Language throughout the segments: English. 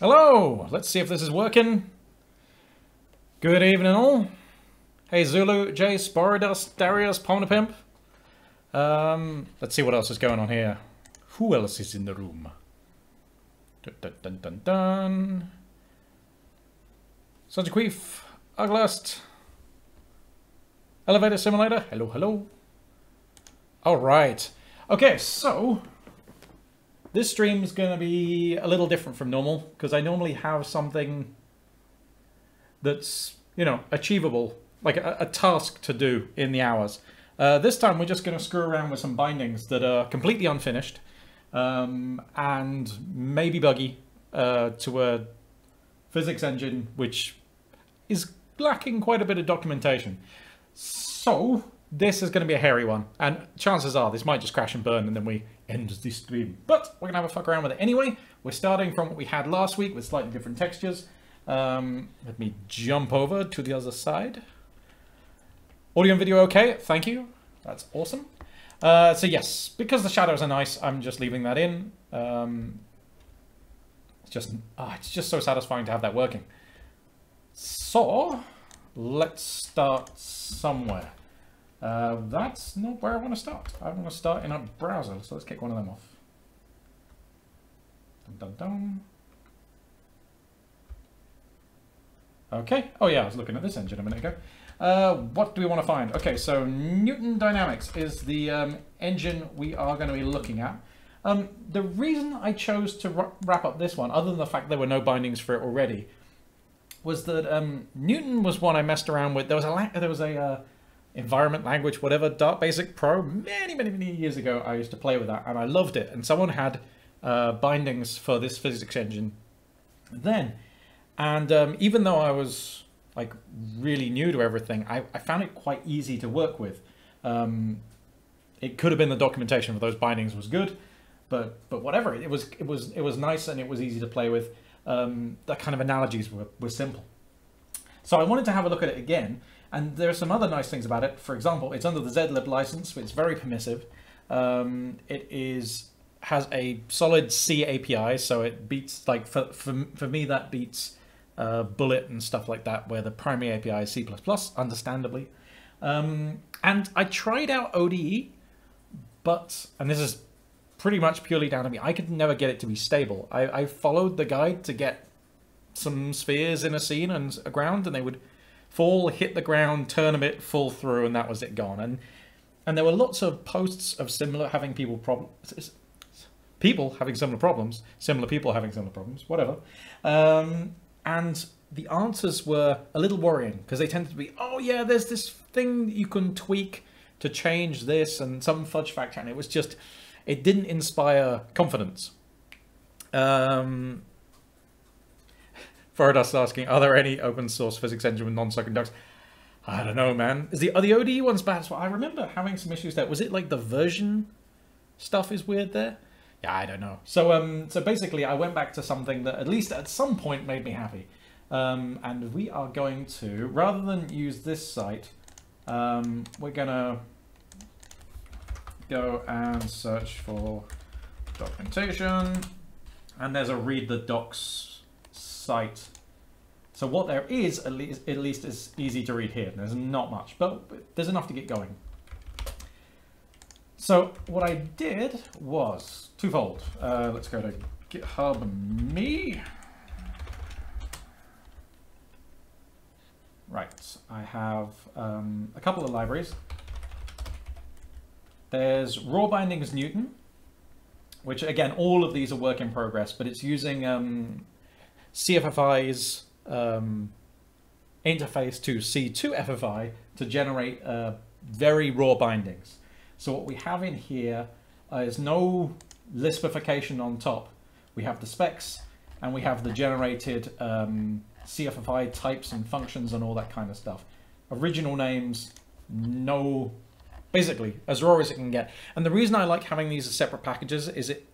Hello! Let's see if this is working. Good evening all. Hey Zulu, Jay, Sporidus, Darius, Pomnipimp. Um, let's see what else is going on here. Who else is in the room? Dun dun dun dun dun. Sergeant Queef, Uglust, Elevator Simulator, hello, hello. Alright. Okay, so this stream is going to be a little different from normal because I normally have something that's, you know, achievable, like a, a task to do in the hours. Uh, this time we're just going to screw around with some bindings that are completely unfinished um, and maybe buggy uh, to a physics engine which is lacking quite a bit of documentation. So this is going to be a hairy one, and chances are this might just crash and burn and then we end the stream. But we're going to have a fuck around with it anyway. We're starting from what we had last week with slightly different textures. Um, let me jump over to the other side. Audio and video okay, thank you. That's awesome. Uh, so yes, because the shadows are nice, I'm just leaving that in. Um, it's just, ah, it's just so satisfying to have that working. So, let's start somewhere. Uh, that's not where I want to start. I want to start in a browser, so let's kick one of them off. Dun, dun, dun. Okay. Oh yeah, I was looking at this engine a minute ago. Uh, what do we want to find? Okay, so Newton Dynamics is the um, engine we are going to be looking at. Um, the reason I chose to wrap up this one, other than the fact there were no bindings for it already, was that um, Newton was one I messed around with. There was a there was a uh, environment language, whatever, Dark Basic Pro, many, many, many years ago, I used to play with that and I loved it. And someone had uh, bindings for this physics engine then. And um, even though I was like really new to everything, I, I found it quite easy to work with. Um, it could have been the documentation for those bindings was good, but but whatever. It was it was it was nice and it was easy to play with. Um, the kind of analogies were, were simple. So I wanted to have a look at it again and there are some other nice things about it. For example, it's under the zlib license, which is very permissive. Um, it is has a solid C API, so it beats like for for, for me that beats uh, Bullet and stuff like that, where the primary API is C++, understandably. Um, and I tried out ODE, but and this is pretty much purely down to me. I could never get it to be stable. I, I followed the guide to get some spheres in a scene and a ground, and they would fall, hit the ground, turn a bit, fall through, and that was it gone. And and there were lots of posts of similar having people problems, people having similar problems, similar people having similar problems, whatever. Um, and the answers were a little worrying because they tended to be, oh yeah, there's this thing you can tweak to change this and some fudge factor, and it was just, it didn't inspire confidence. Um, Faradas asking, are there any open source physics engine with non-sucking ducts? I don't know, man. Is the are the ODE ones bad? Well, I remember having some issues there. Was it like the version stuff is weird there? Yeah, I don't know. So um, so basically, I went back to something that at least at some point made me happy. Um, and we are going to, rather than use this site, um, we're gonna go and search for documentation. And there's a read the docs site. So what there is, at least, at least is easy to read here. There's not much, but there's enough to get going. So what I did was twofold. Uh, let's go to GitHub me. Right, I have um, a couple of libraries. There's Raw Bindings Newton, which again, all of these are work in progress, but it's using um, CFFI's um, interface to C2FFI to generate uh, very raw bindings. So what we have in here uh, is no Lispification on top. We have the specs and we have the generated um, CFFI types and functions and all that kind of stuff. Original names, no, basically as raw as it can get. And the reason I like having these as separate packages is it,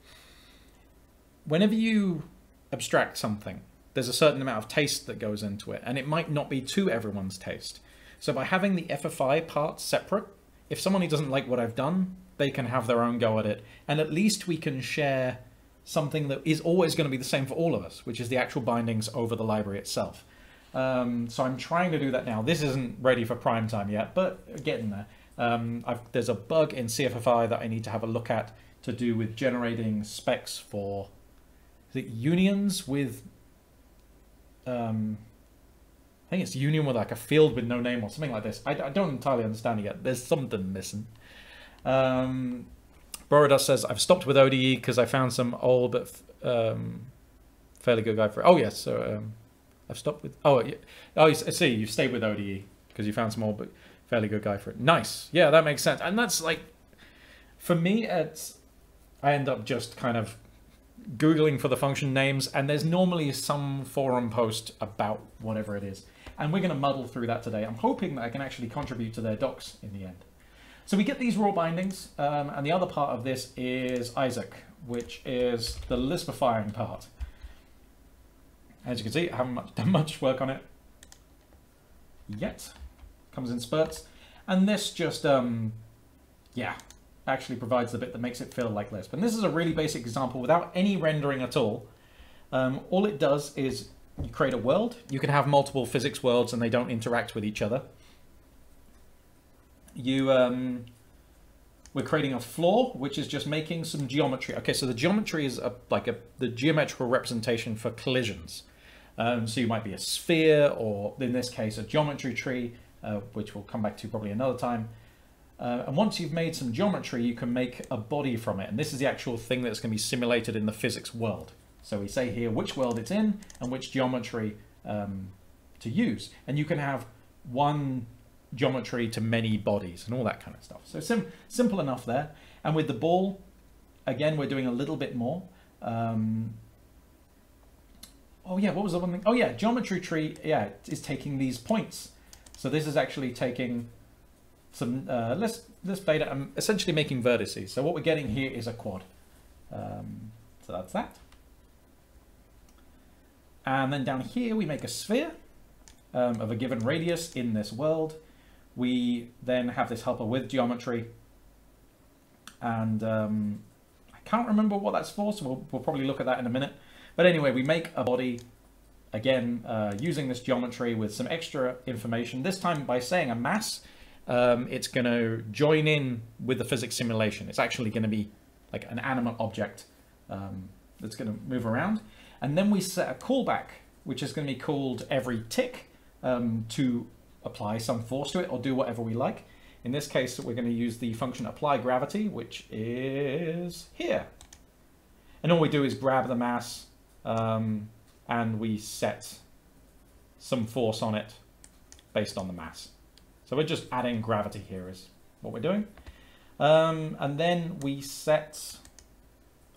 whenever you abstract something, there's a certain amount of taste that goes into it, and it might not be to everyone's taste. So by having the FFI part separate, if someone doesn't like what I've done, they can have their own go at it, and at least we can share something that is always going to be the same for all of us, which is the actual bindings over the library itself. Um, so I'm trying to do that now. This isn't ready for prime time yet, but getting there. Um, there's a bug in CFFI that I need to have a look at to do with generating specs for the unions with um, I think it's union with like a field with no name or something like this. I, I don't entirely understand it yet. There's something missing. Um, Borodust says, I've stopped with ODE because I found some old but um, fairly good guide for it. Oh, yes. So um, I've stopped with... Oh, yeah. oh, I see. You've stayed with ODE because you found some old but fairly good guide for it. Nice. Yeah, that makes sense. And that's like... For me, it's... I end up just kind of Googling for the function names, and there's normally some forum post about whatever it is. And we're going to muddle through that today. I'm hoping that I can actually contribute to their docs in the end. So we get these raw bindings, um, and the other part of this is Isaac, which is the Lispifying part. As you can see, I haven't much, done much work on it yet. Comes in spurts. And this just, um, yeah, actually provides the bit that makes it feel like Lisp. And this is a really basic example without any rendering at all. Um, all it does is you create a world. You can have multiple physics worlds and they don't interact with each other. You, um, we're creating a floor, which is just making some geometry. Okay, so the geometry is a, like a, the geometrical representation for collisions. Um, so you might be a sphere, or in this case, a geometry tree, uh, which we'll come back to probably another time. Uh, and once you've made some geometry, you can make a body from it. And this is the actual thing that's going to be simulated in the physics world. So we say here which world it's in and which geometry um, to use. And you can have one geometry to many bodies and all that kind of stuff. So sim simple enough there. And with the ball, again, we're doing a little bit more. Um, oh yeah, what was the one thing? Oh yeah, geometry tree, yeah, is taking these points. So this is actually taking some uh, let's let's beta. I'm essentially making vertices. So what we're getting here is a quad. Um, so that's that. And then down here we make a sphere um, of a given radius in this world. We then have this helper with geometry. And um, I can't remember what that's for, so we'll, we'll, probably look at that in a minute. But anyway, we make a body, again, uh, using this geometry with some extra information, this time by saying a mass um, it's going to join in with the physics simulation. It's actually going to be like an animate object um, that's going to move around. And then we set a callback, which is going to be called every tick um, to apply some force to it or do whatever we like. In this case, we're going to use the function apply gravity, which is here. And all we do is grab the mass um, and we set some force on it based on the mass. So we're just adding gravity here is what we're doing. Um, and then we set,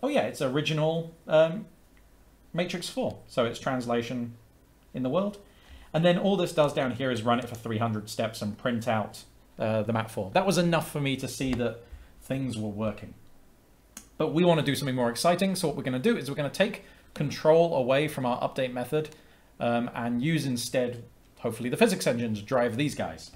oh yeah, it's original um, matrix 4. So it's translation in the world. And then all this does down here is run it for 300 steps and print out uh, the map 4. That was enough for me to see that things were working. But we want to do something more exciting. So what we're going to do is we're going to take control away from our update method um, and use instead, hopefully, the physics engine to drive these guys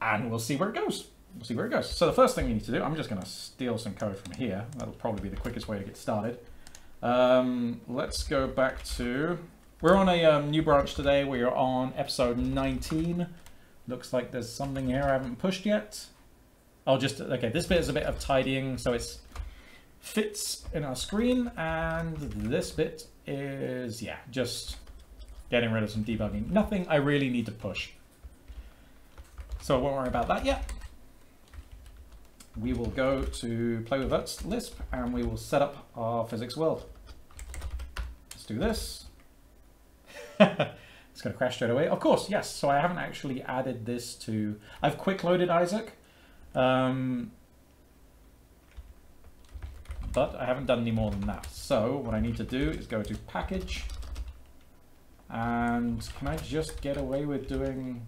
and we'll see where it goes. We'll see where it goes. So the first thing we need to do, I'm just going to steal some code from here. That'll probably be the quickest way to get started. Um, let's go back to... We're on a um, new branch today. We are on episode 19. Looks like there's something here I haven't pushed yet. I'll just... Okay, this bit is a bit of tidying, so it fits in our screen. And this bit is, yeah, just getting rid of some debugging. Nothing I really need to push. So I won't worry about that yet. We will go to play with Lisp and we will set up our physics world. Let's do this. it's going to crash straight away. Of course, yes. So I haven't actually added this to... I've quick loaded Isaac. Um, but I haven't done any more than that. So what I need to do is go to package and can I just get away with doing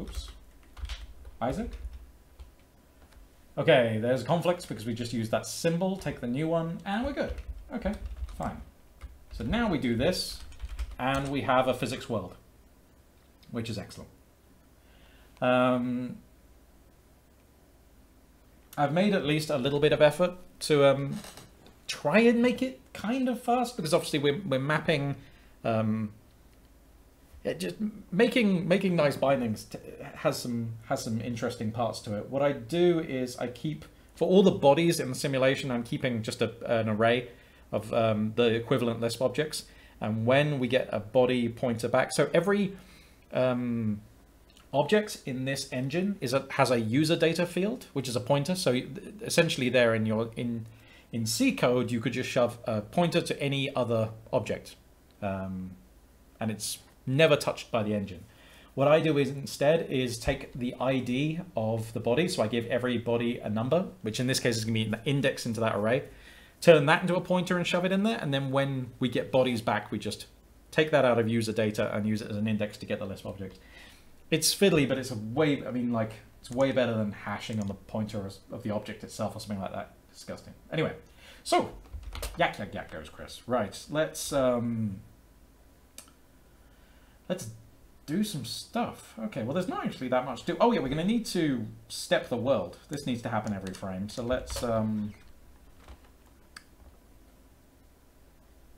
Oops. Isaac? Okay, there's conflicts because we just used that symbol. Take the new one, and we're good. Okay, fine. So now we do this, and we have a physics world, which is excellent. Um, I've made at least a little bit of effort to um, try and make it kind of fast because obviously we're we're mapping. Um, just making making nice bindings has some has some interesting parts to it. What I do is I keep for all the bodies in the simulation, I'm keeping just a, an array of um, the equivalent Lisp objects. And when we get a body pointer back, so every um, object in this engine is a, has a user data field, which is a pointer. So essentially, there in your in in C code, you could just shove a pointer to any other object, um, and it's never touched by the engine. What I do is instead is take the ID of the body. So I give every body a number, which in this case is going to be an index into that array. Turn that into a pointer and shove it in there. And then when we get bodies back, we just take that out of user data and use it as an index to get the Lisp object. It's fiddly, but it's a way, I mean, like, it's way better than hashing on the pointer of the object itself or something like that. Disgusting. Anyway, so, yak, yak, yak goes Chris. Right, let's, um, let's do some stuff. Okay, well, there's not actually that much to do. Oh, yeah, we're going to need to step the world. This needs to happen every frame. So let's... Um,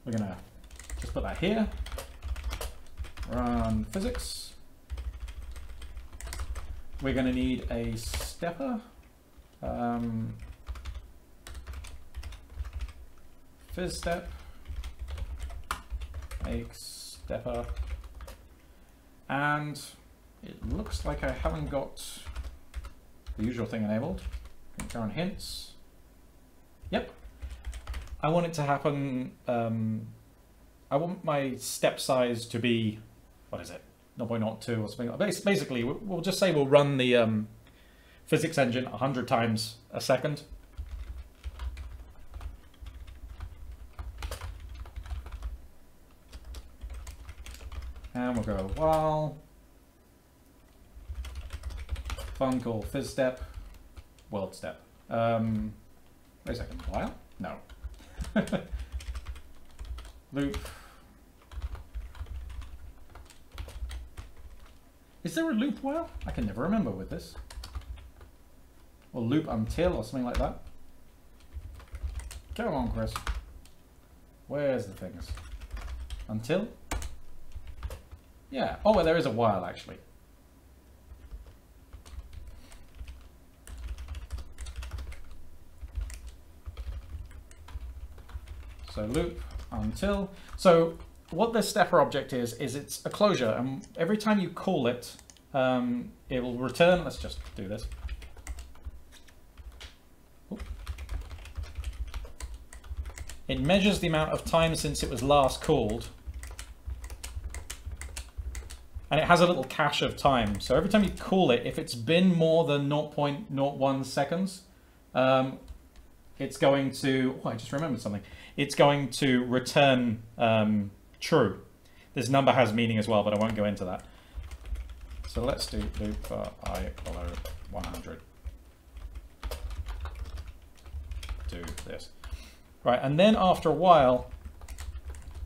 we're going to just put that here. Run physics. We're going to need a stepper. Um, phys step. Make stepper. And it looks like I haven't got the usual thing enabled. On hints. Yep. I want it to happen, um, I want my step size to be, what is it, 0.02 or something. Basically, we'll just say we'll run the um, physics engine 100 times a second. We'll go while fun call phys step, world step. Um, wait a second, while? No. loop. Is there a loop while? I can never remember with this. Or loop until or something like that. Come on, Chris. Where's the things? Until? Yeah. Oh, well, there is a while, actually. So loop until. So what this stepper object is, is it's a closure. And every time you call it, um, it will return. Let's just do this. It measures the amount of time since it was last called and it has a little cache of time. So every time you call it, if it's been more than 0.01 seconds, um, it's going to, oh, I just remembered something. It's going to return um, true. This number has meaning as well, but I won't go into that. So let's do loop for i below 100. Do this. Right, and then after a while,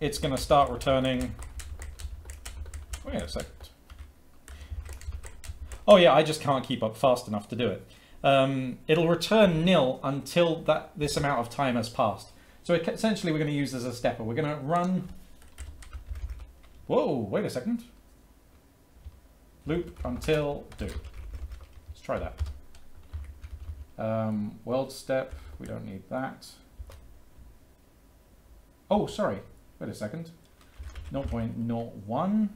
it's going to start returning Wait a second. Oh yeah, I just can't keep up fast enough to do it. Um, it'll return nil until that this amount of time has passed. So essentially we're going to use as a stepper. We're going to run... Whoa, wait a second. Loop until do. Let's try that. Um, world step, we don't need that. Oh, sorry. Wait a second. 0.01.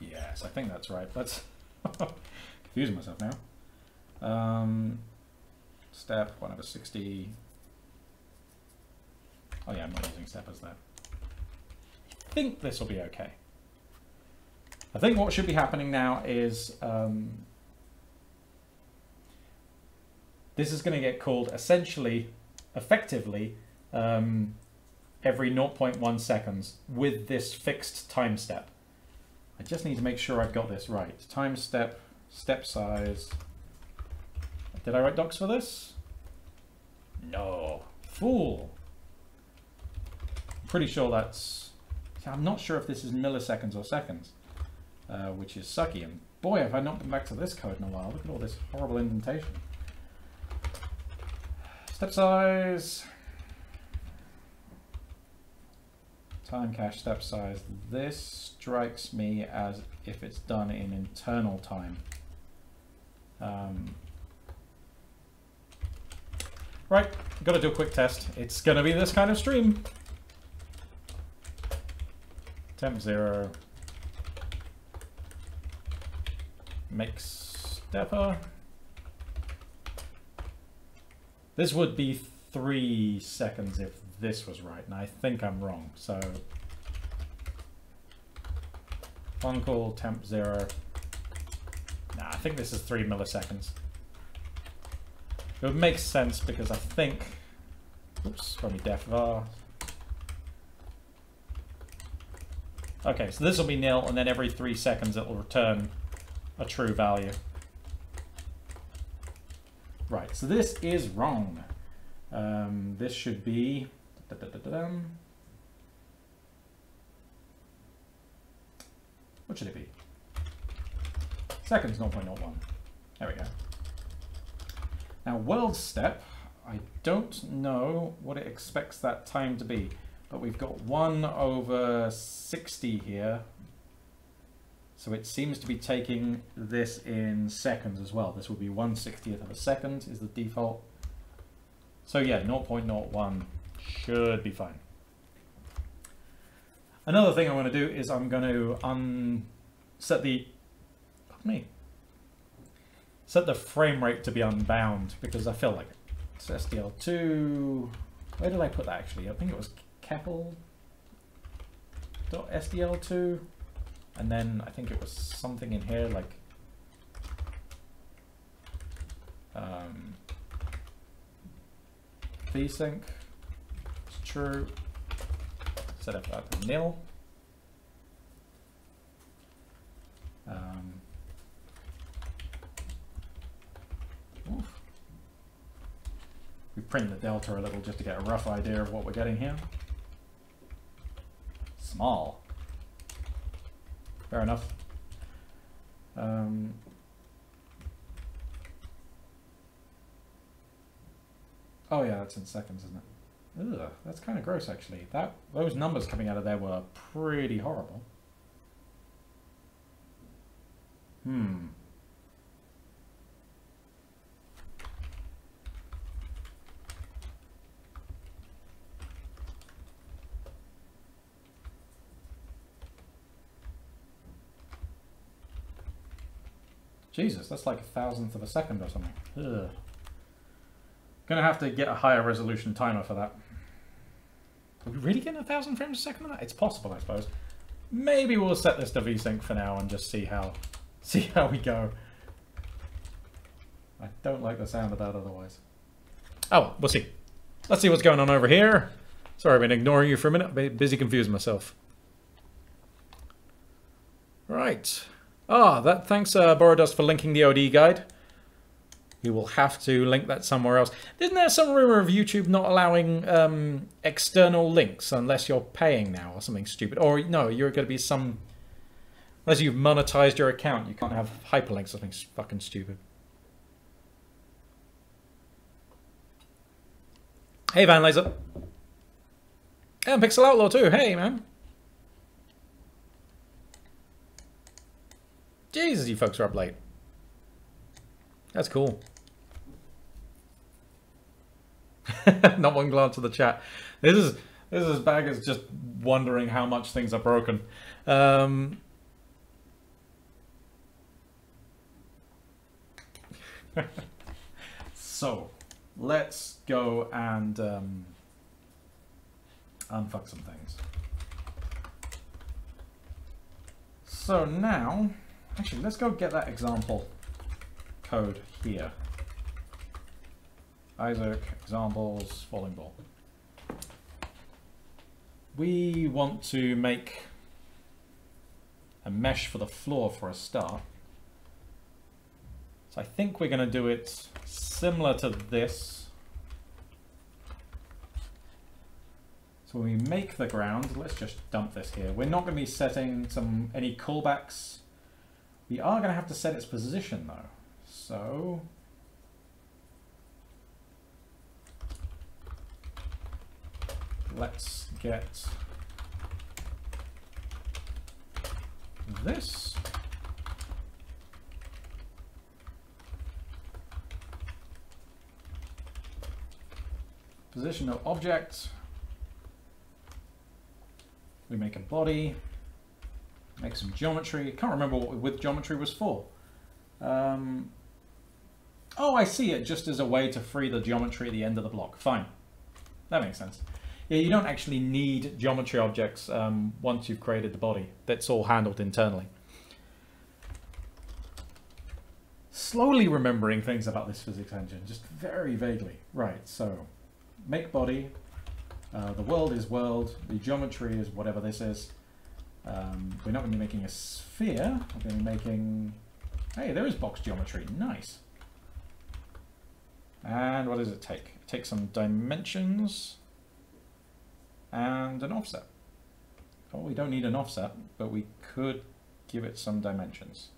Yes, I think that's right. That's confusing myself now. Um, step, 1 over 60. Oh yeah, I'm not using step as that. I think this will be okay. I think what should be happening now is um, this is going to get called essentially, effectively, um, every 0.1 seconds with this fixed time step. I just need to make sure I've got this right. Time step, step size. Did I write docs for this? No. Fool. I'm pretty sure that's... I'm not sure if this is milliseconds or seconds, uh, which is sucky. And boy, have I not been back to this code in a while. Look at all this horrible indentation. Step size. Time cache step size. This strikes me as if it's done in internal time. Um, right, got to do a quick test. It's going to be this kind of stream. Temp zero. Make stepper. This would be three seconds if this was right, and I think I'm wrong. So, on call, temp zero. Nah, I think this is three milliseconds. It would make sense because I think, oops, probably def var. Okay, so this will be nil, and then every three seconds it will return a true value. Right, so this is wrong. Um, this should be... Da, da, da, what should it be? Seconds 0.01. There we go. Now, world step, I don't know what it expects that time to be, but we've got 1 over 60 here, so it seems to be taking this in seconds as well. This will be 1 60th of a second is the default. So yeah, 0.01 should be fine. Another thing I'm going to do is I'm going to unset the, me, set the frame rate to be unbound because I feel like it. So SDL2, where did I put that actually? I think it was CEPL.SDL2. And then I think it was something in here like um, vsync true. Set up to nil. Um, we print the delta a little just to get a rough idea of what we're getting here. Small. Fair enough. Um, oh yeah, that's in seconds, isn't it? Ugh, that's kind of gross actually. That Those numbers coming out of there were pretty horrible. Hmm. Jesus, that's like a thousandth of a second or something. Ugh. Gonna have to get a higher resolution timer for that. Are we really getting a thousand frames a second on that? It's possible, I suppose. Maybe we'll set this to VSync for now and just see how see how we go. I don't like the sound of that otherwise. Oh, we'll see. Let's see what's going on over here. Sorry, I've been ignoring you for a minute. I've been busy confusing myself. Right. Ah, that thanks uh, Borodust for linking the ODE guide. You will have to link that somewhere else. Isn't there some rumor of YouTube not allowing um, external links unless you're paying now or something stupid? Or no, you're going to be some... Unless you've monetized your account, you can't have hyperlinks or something fucking stupid. Hey, Van Laser. And Pixel Outlaw too. Hey, man. Jesus, you folks are up late. That's cool. Not one glance at the chat. This is this is bag is just wondering how much things are broken. Um, so let's go and um, unfuck some things. So now Actually, let's go get that example code here. Isaac, examples, falling ball. We want to make a mesh for the floor for a start. So I think we're going to do it similar to this. So when we make the ground, let's just dump this here. We're not going to be setting some any callbacks we are going to have to set its position though. So let's get this. Position of object. We make a body. Make some geometry. Can't remember what with geometry was for. Um, oh, I see it just as a way to free the geometry at the end of the block. Fine. That makes sense. Yeah, you don't actually need geometry objects um, once you've created the body. That's all handled internally. Slowly remembering things about this physics engine, just very vaguely. Right, so make body, uh, the world is world, the geometry is whatever this is. Um, we're not going to be making a sphere, we're going to be making... Hey, there is box geometry, nice. And what does it take? It takes some dimensions and an offset. Oh, we don't need an offset, but we could give it some dimensions.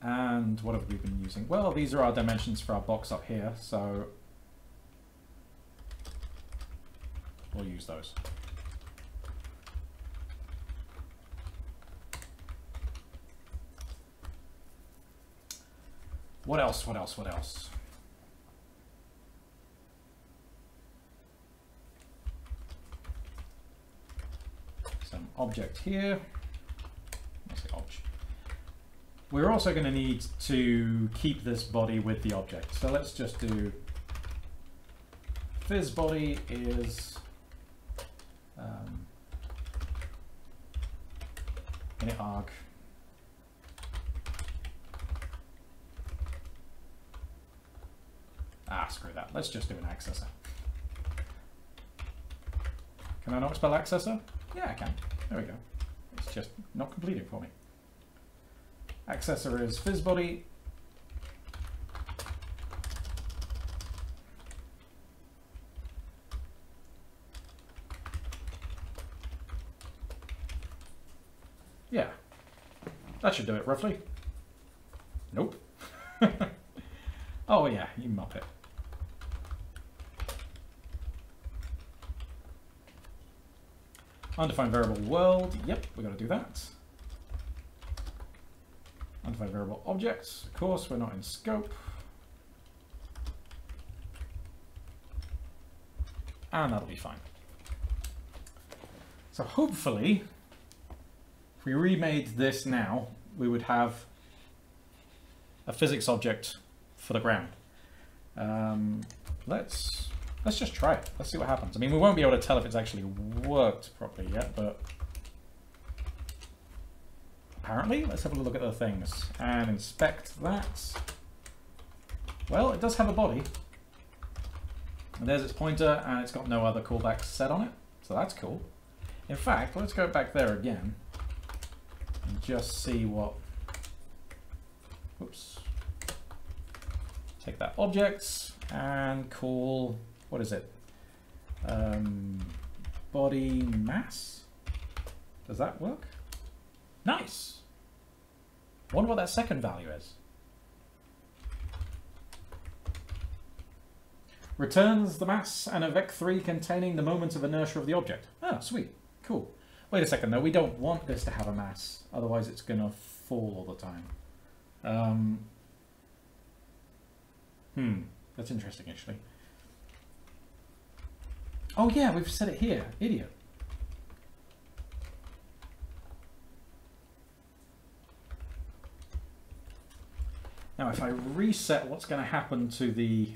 And what have we been using? Well, these are our dimensions for our box up here, so we'll use those. What else, what else, what else? Some object here. object. We're also going to need to keep this body with the object. So let's just do phys body is um, init arg Ah, screw that. Let's just do an accessor. Can I not spell accessor? Yeah, I can. There we go. It's just not completing for me. Accessor is physbody. Yeah, that should do it roughly. Nope. oh yeah, you muppet. Undefined variable world. Yep, we got to do that. Undefined variable objects. Of course, we're not in scope. And that'll be fine. So hopefully, if we remade this now, we would have a physics object for the ground. Um, let's Let's just try it. Let's see what happens. I mean, we won't be able to tell if it's actually worked properly yet, but apparently, let's have a look at the things and inspect that. Well, it does have a body. And there's its pointer, and it's got no other callbacks set on it, so that's cool. In fact, let's go back there again and just see what... Oops. Take that object and call what is it? Um, body mass? Does that work? Nice! wonder what that second value is. Returns the mass and a vec3 containing the moment of inertia of the object. Oh, sweet. Cool. Wait a second though, we don't want this to have a mass, otherwise it's going to fall all the time. Um, hmm, that's interesting actually. Oh yeah, we've said it here. Idiot. Now if I reset, what's going to happen to the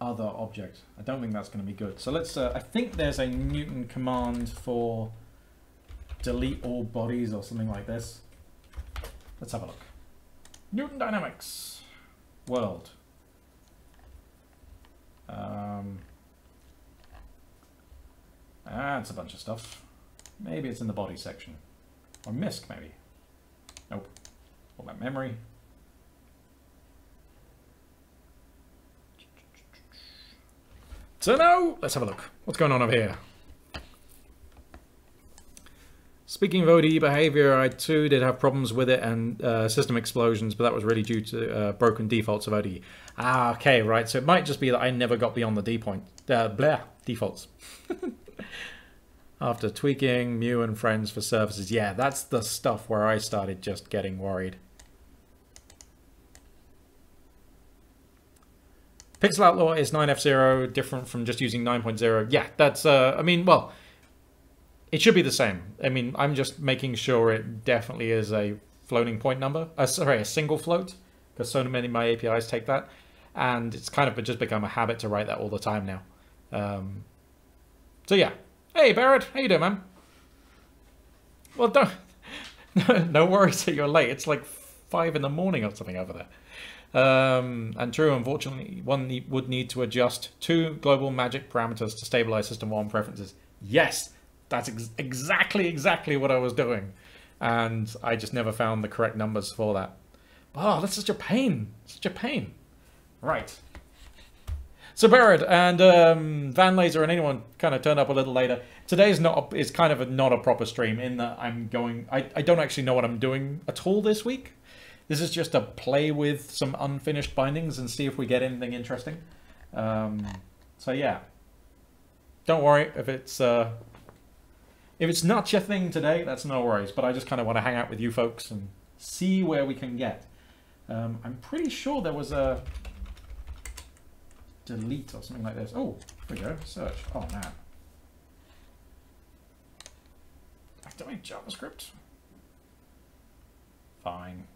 other object? I don't think that's going to be good. So let's, uh, I think there's a Newton command for delete all bodies or something like this. Let's have a look. Newton Dynamics. World. Um, that's a bunch of stuff. Maybe it's in the body section. Or MISC, maybe. Nope. What about memory? So now, let's have a look. What's going on over here? Speaking of ODE behavior, I too did have problems with it and uh, system explosions, but that was really due to uh, broken defaults of ODE. Ah, okay, right. So it might just be that I never got beyond the D point. Uh, blah, defaults. After tweaking Mu and friends for services. Yeah, that's the stuff where I started just getting worried. Pixel Outlaw is 9F0, different from just using 9.0. Yeah, that's, uh, I mean, well, it should be the same. I mean, I'm just making sure it definitely is a floating point number. Uh, sorry, a single float, because so many of my APIs take that. And it's kind of just become a habit to write that all the time now. Um, so yeah. Hey, Barrett. How you doing, man? Well, don't... no worries that you're late. It's like 5 in the morning or something over there. Um, and true, unfortunately, one would need to adjust two global magic parameters to stabilize system one preferences. Yes, that's ex exactly, exactly what I was doing. And I just never found the correct numbers for that. Oh, that's such a pain. Such a pain. Right. So Barrett and um, Van Laser and anyone kind of turned up a little later. Today's not a, is kind of a, not a proper stream in that I'm going. I, I don't actually know what I'm doing at all this week. This is just to play with some unfinished bindings and see if we get anything interesting. Um, so yeah, don't worry if it's uh, if it's not your thing today. That's no worries. But I just kind of want to hang out with you folks and see where we can get. Um, I'm pretty sure there was a delete or something like this. Oh, here we go. Search. Oh man. I don't Activate JavaScript. Fine.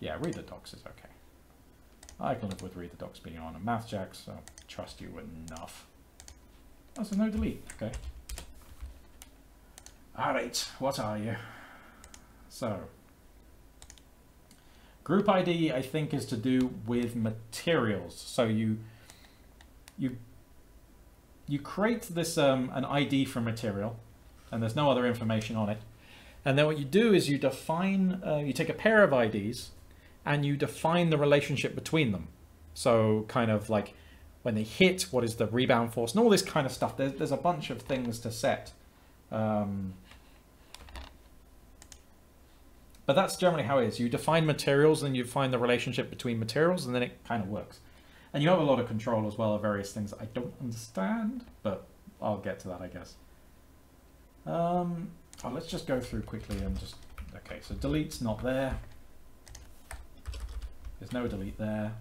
Yeah, read the docs is okay. I can live with read the docs being on a MathJax, so trust you enough. Oh, so no delete. Okay. Alright, what are you? So, group ID I think is to do with materials. So you you you create this um, an ID for material, and there's no other information on it. And then what you do is you define, uh, you take a pair of IDs and you define the relationship between them. So kind of like when they hit, what is the rebound force and all this kind of stuff. There's, there's a bunch of things to set. Um, but that's generally how it is. You define materials and you find the relationship between materials and then it kind of works. And you have a lot of control as well of various things I don't understand, but I'll get to that, I guess. Um, oh, let's just go through quickly and just, okay, so delete's not there. There's no delete there.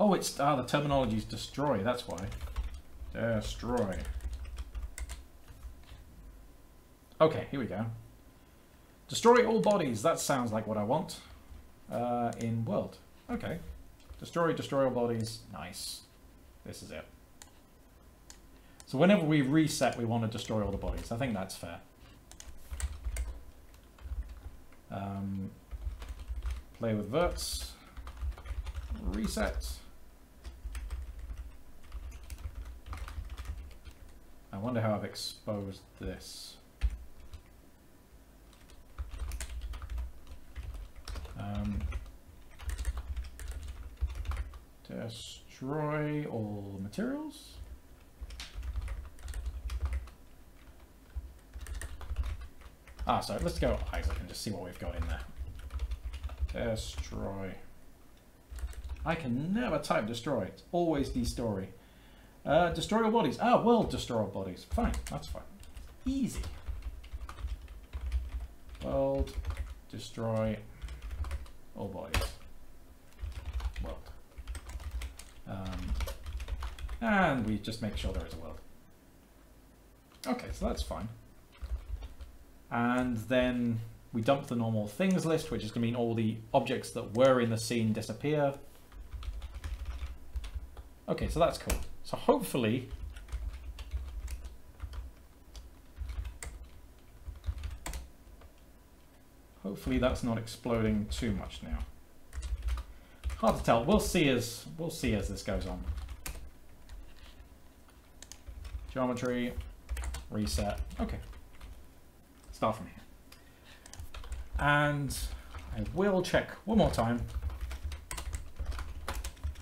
Oh, it's ah, the terminology is destroy. That's why. Destroy. Okay, here we go. Destroy all bodies. That sounds like what I want. Uh, in world. Okay. Destroy, destroy all bodies. Nice. This is it. So whenever we reset, we want to destroy all the bodies. I think that's fair. Um, play with verts. Reset. I wonder how I've exposed this. Um, destroy all materials. Ah, so let's go Isaac and just see what we've got in there. Destroy. I can never type destroy. It's always destroy. Uh, destroy all bodies. Ah, world destroy all bodies. Fine, that's fine. Easy. World destroy all bodies. World. Um, and we just make sure there is a world. Okay, so that's fine and then we dump the normal things list, which is going to mean all the objects that were in the scene disappear. Okay, so that's cool. So hopefully hopefully that's not exploding too much now. Hard to tell. We'll see as we'll see as this goes on. Geometry, reset. Okay start from here. And I will check one more time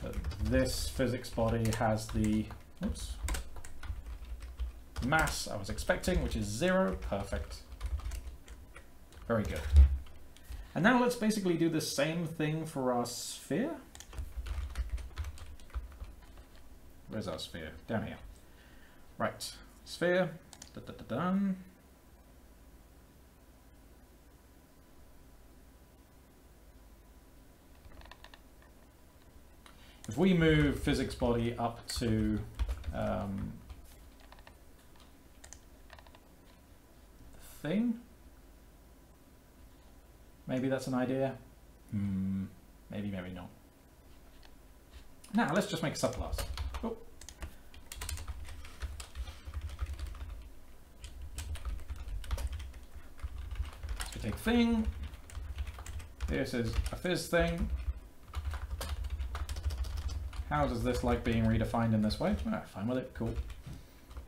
that this physics body has the, oops, mass I was expecting, which is zero. Perfect. Very good. And now let's basically do the same thing for our sphere. Where's our sphere? Down here. Right. Sphere. Da -da -da -dun. If we move physics body up to um, thing, maybe that's an idea. Hmm, maybe, maybe not. Now let's just make a subclass. Oh. So take thing. This is a phys thing. How does this like being redefined in this way? Ah, fine with it, cool.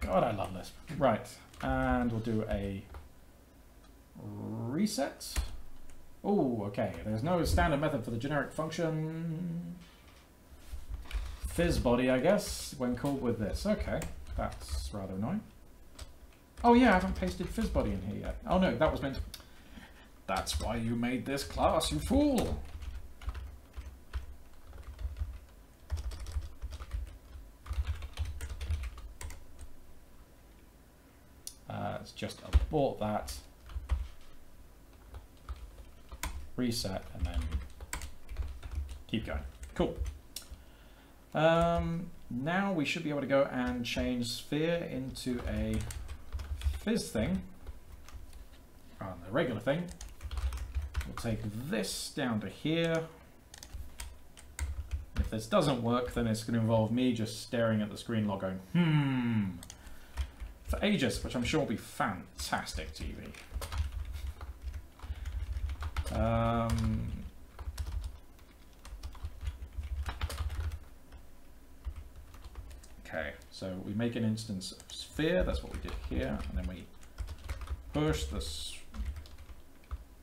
God, I love this. Right, and we'll do a reset. Oh, okay. There's no standard method for the generic function. Phys body, I guess, when called with this. Okay, that's rather annoying. Oh yeah, I haven't pasted phys body in here yet. Oh no, that was meant to... That's why you made this class, you fool! Uh, let's just abort that, reset, and then keep going. Cool. Um, now we should be able to go and change sphere into a phys thing, on the regular thing. We'll take this down to here. If this doesn't work, then it's going to involve me just staring at the screen log going, hmm, for ages, which I'm sure will be fantastic TV. Um, okay, so we make an instance of sphere, that's what we did here, and then we push the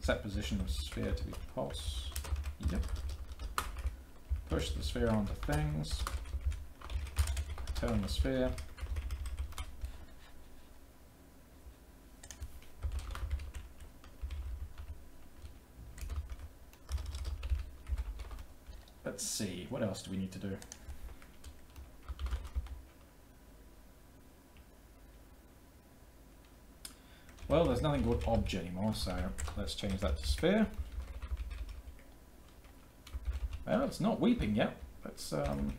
set position of sphere to be pulse. Yep. Push the sphere onto things, turn the sphere, Let's see, what else do we need to do? Well, there's nothing called obj anymore, so let's change that to sphere. Well, it's not weeping yet. Let's um,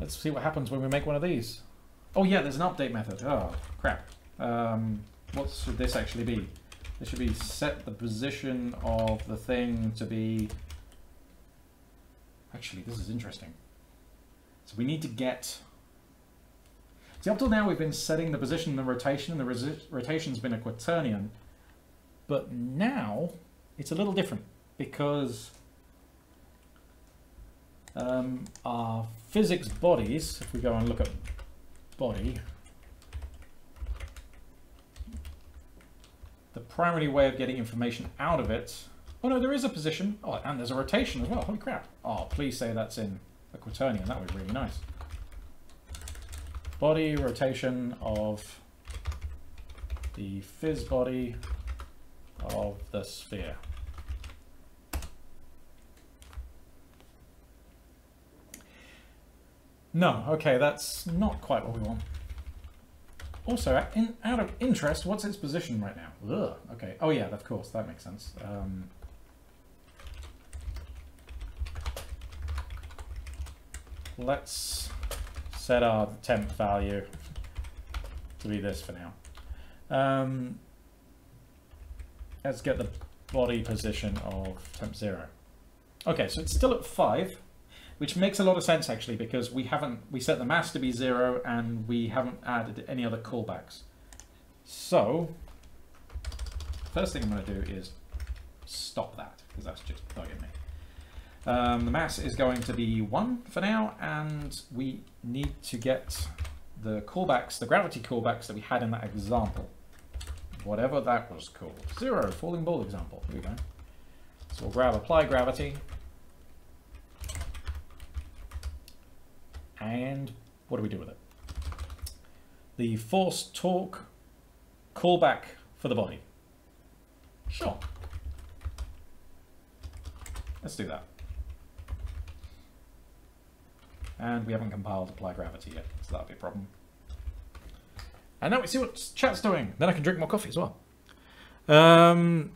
let's see what happens when we make one of these. Oh yeah, there's an update method. Oh crap. Um, what should this actually be? This should be set the position of the thing to be... Actually, this is interesting. So we need to get... See, up till now we've been setting the position and the rotation, and the rotation's been a quaternion. But now, it's a little different, because um, our physics bodies, if we go and look at body, the primary way of getting information out of it... Oh no, there is a position. Oh, and there's a rotation as well. Holy crap. Oh, please say that's in a quaternion. That would be really nice. Body rotation of the phys body of the sphere. No, okay, that's not quite what we want. Also, in, out of interest, what's its position right now? Ugh, okay. Oh yeah, of course, that makes sense. Um, let's set our temp value to be this for now. Um, let's get the body position of temp zero. Okay, so it's still at five which makes a lot of sense actually because we haven't we set the mass to be zero and we haven't added any other callbacks. So first thing I'm going to do is stop that because that's just bugging me. Um, the mass is going to be one for now and we need to get the callbacks, the gravity callbacks that we had in that example. Whatever that was called. Zero, falling ball example. Here we go. So we'll grab apply gravity, And what do we do with it? the force torque callback for the body. Sure. Let's do that. And we haven't compiled apply gravity yet, so that'll be a problem. And now we see what chat's doing. Then I can drink more coffee as well. Um,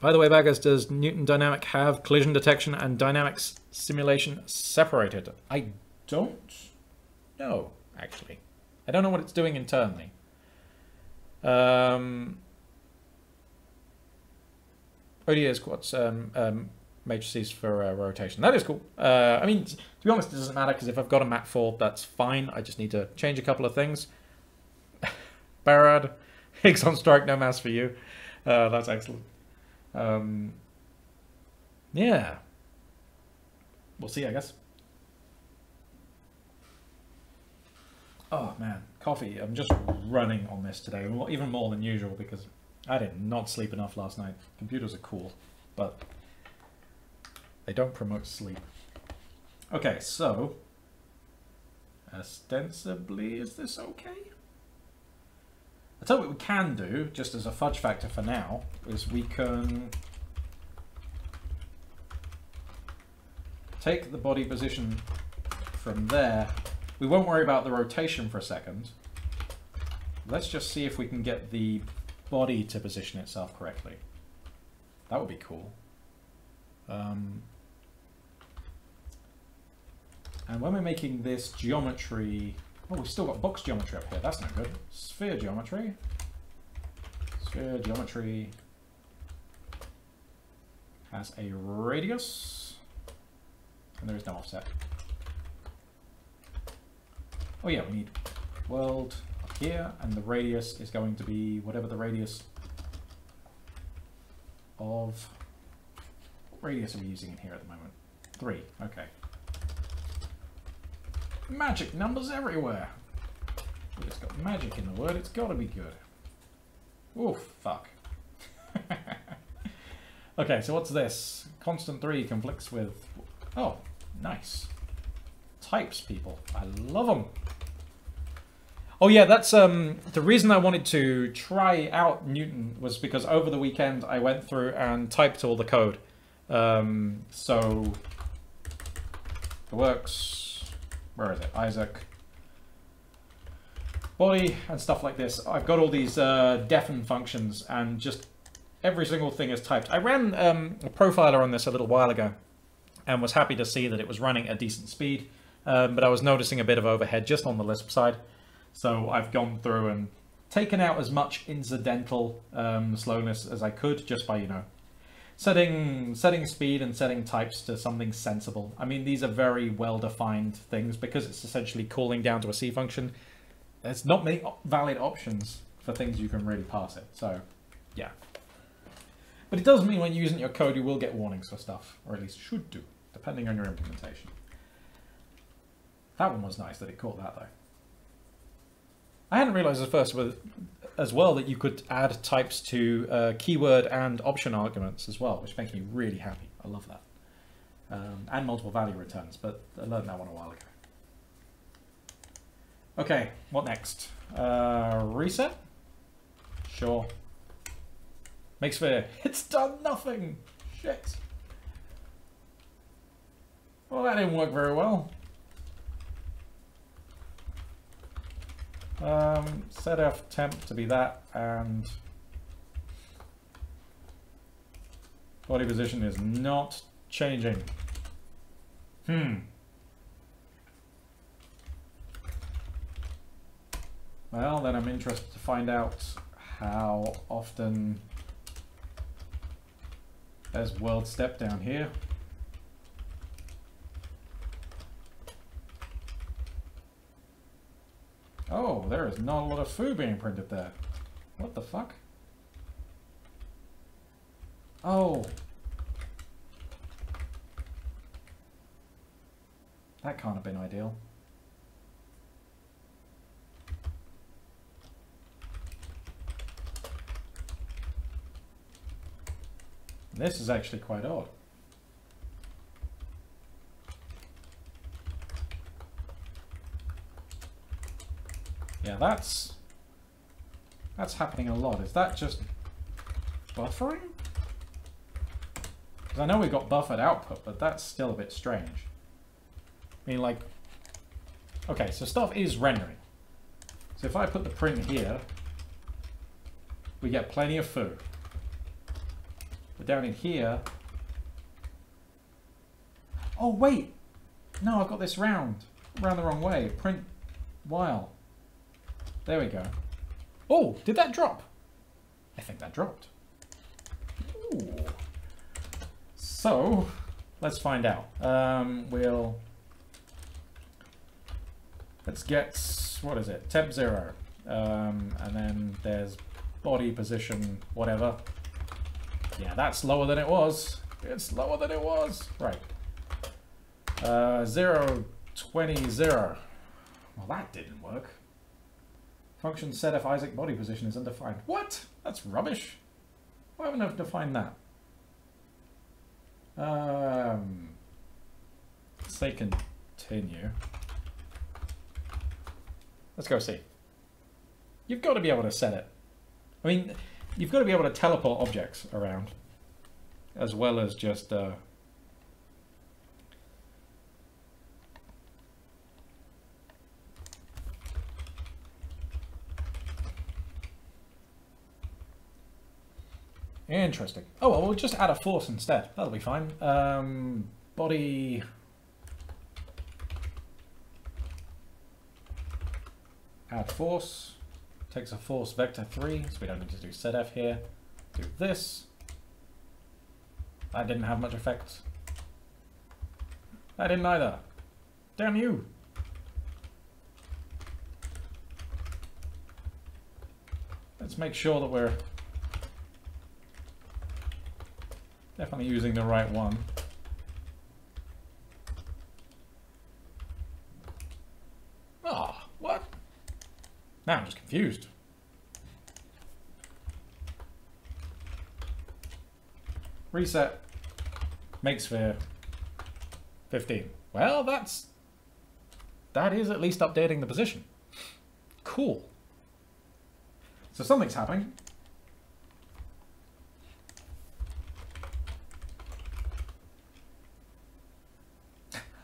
by the way, Baggers, does Newton Dynamic have collision detection and dynamics simulation separated? I don't know, actually. I don't know what it's doing internally. Um, ODE is what's um, um, matrices for uh, rotation. That is cool. Uh, I mean, to be honest, it doesn't matter because if I've got a mat 4, that's fine. I just need to change a couple of things. Barad, Higgs on strike, no mass for you. Uh, that's excellent. Um, yeah. We'll see, I guess. Oh man, coffee. I'm just running on this today, even more than usual because I did not sleep enough last night. Computers are cool, but they don't promote sleep. Okay, so ostensibly, is this okay? I tell you what we can do, just as a fudge factor for now, is we can take the body position from there. We won't worry about the rotation for a second. Let's just see if we can get the body to position itself correctly. That would be cool. Um, and when we're making this geometry Oh, we've still got box geometry up here. That's not good. Sphere geometry. Sphere geometry has a radius. And there is no offset. Oh yeah, we need world up here, and the radius is going to be whatever the radius of... What radius are we using in here at the moment? Three, okay. Magic numbers everywhere. It's got magic in the word, it's got to be good. Oh, fuck. okay, so what's this? Constant 3 conflicts with... Oh, nice. Types, people. I love them. Oh yeah, that's um the reason I wanted to try out Newton was because over the weekend I went through and typed all the code. Um, so it works where is it? Isaac. Body and stuff like this. I've got all these uh, functions and just every single thing is typed. I ran um, a profiler on this a little while ago and was happy to see that it was running at decent speed, um, but I was noticing a bit of overhead just on the Lisp side. So I've gone through and taken out as much incidental um, slowness as I could just by, you know, setting setting speed and setting types to something sensible. I mean, these are very well-defined things because it's essentially calling down to a C function. There's not many valid options for things you can really pass it. So, yeah. But it does mean when you're using your code, you will get warnings for stuff, or at least should do, depending on your implementation. That one was nice that it caught that, though. I hadn't realized at first as well that you could add types to uh, keyword and option arguments as well, which makes me really happy. I love that. Um, and multiple value returns, but I learned that one a while ago. Okay, what next? Uh, reset? Sure. Make sphere. It's done nothing! Shit. Well, that didn't work very well. Um, setf temp to be that, and body position is not changing. Hmm. Well, then I'm interested to find out how often there's world step down here. Oh, there is not a lot of food being printed there. What the fuck? Oh. That can't have been ideal. This is actually quite odd. Yeah, that's that's happening a lot. Is that just buffering? Because I know we've got buffered output, but that's still a bit strange. I mean, like, okay, so stuff is rendering. So if I put the print here, we get plenty of food. But down in here, oh wait, no, I've got this round, round the wrong way. Print while. There we go. Oh, did that drop? I think that dropped. Ooh. So, let's find out. Um, we'll... Let's get, what is it? Temp zero. Um, and then there's body position, whatever. Yeah, that's lower than it was. It's lower than it was. Right. Uh, zero, 20, zero. Well, that didn't work. Function set if Isaac body position is undefined. What? That's rubbish. Why haven't I defined that? Um, say continue. Let's go see. You've got to be able to set it. I mean, you've got to be able to teleport objects around as well as just uh, Interesting. Oh, well, we'll just add a force instead. That'll be fine. Um, body... Add force. Takes a force vector 3, so we don't need to do setf here. Do this. That didn't have much effect. That didn't either. Damn you! Let's make sure that we're Definitely using the right one. Ah, oh, what? Now I'm just confused. Reset. Make sphere. 15. Well, that's... That is at least updating the position. Cool. So something's happening.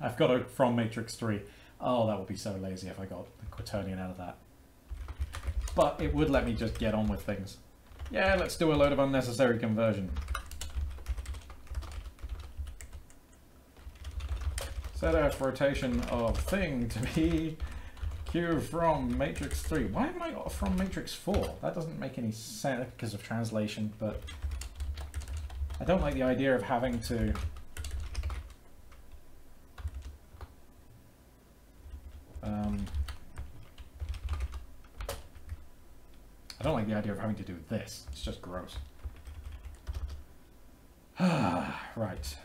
I've got a from Matrix 3. Oh, that would be so lazy if I got the Quaternion out of that. But it would let me just get on with things. Yeah, let's do a load of unnecessary conversion. Set a rotation of thing to be Q from Matrix 3. Why am I from Matrix 4? That doesn't make any sense because of translation, but I don't like the idea of having to I don't like the idea of having to do this. It's just gross. right.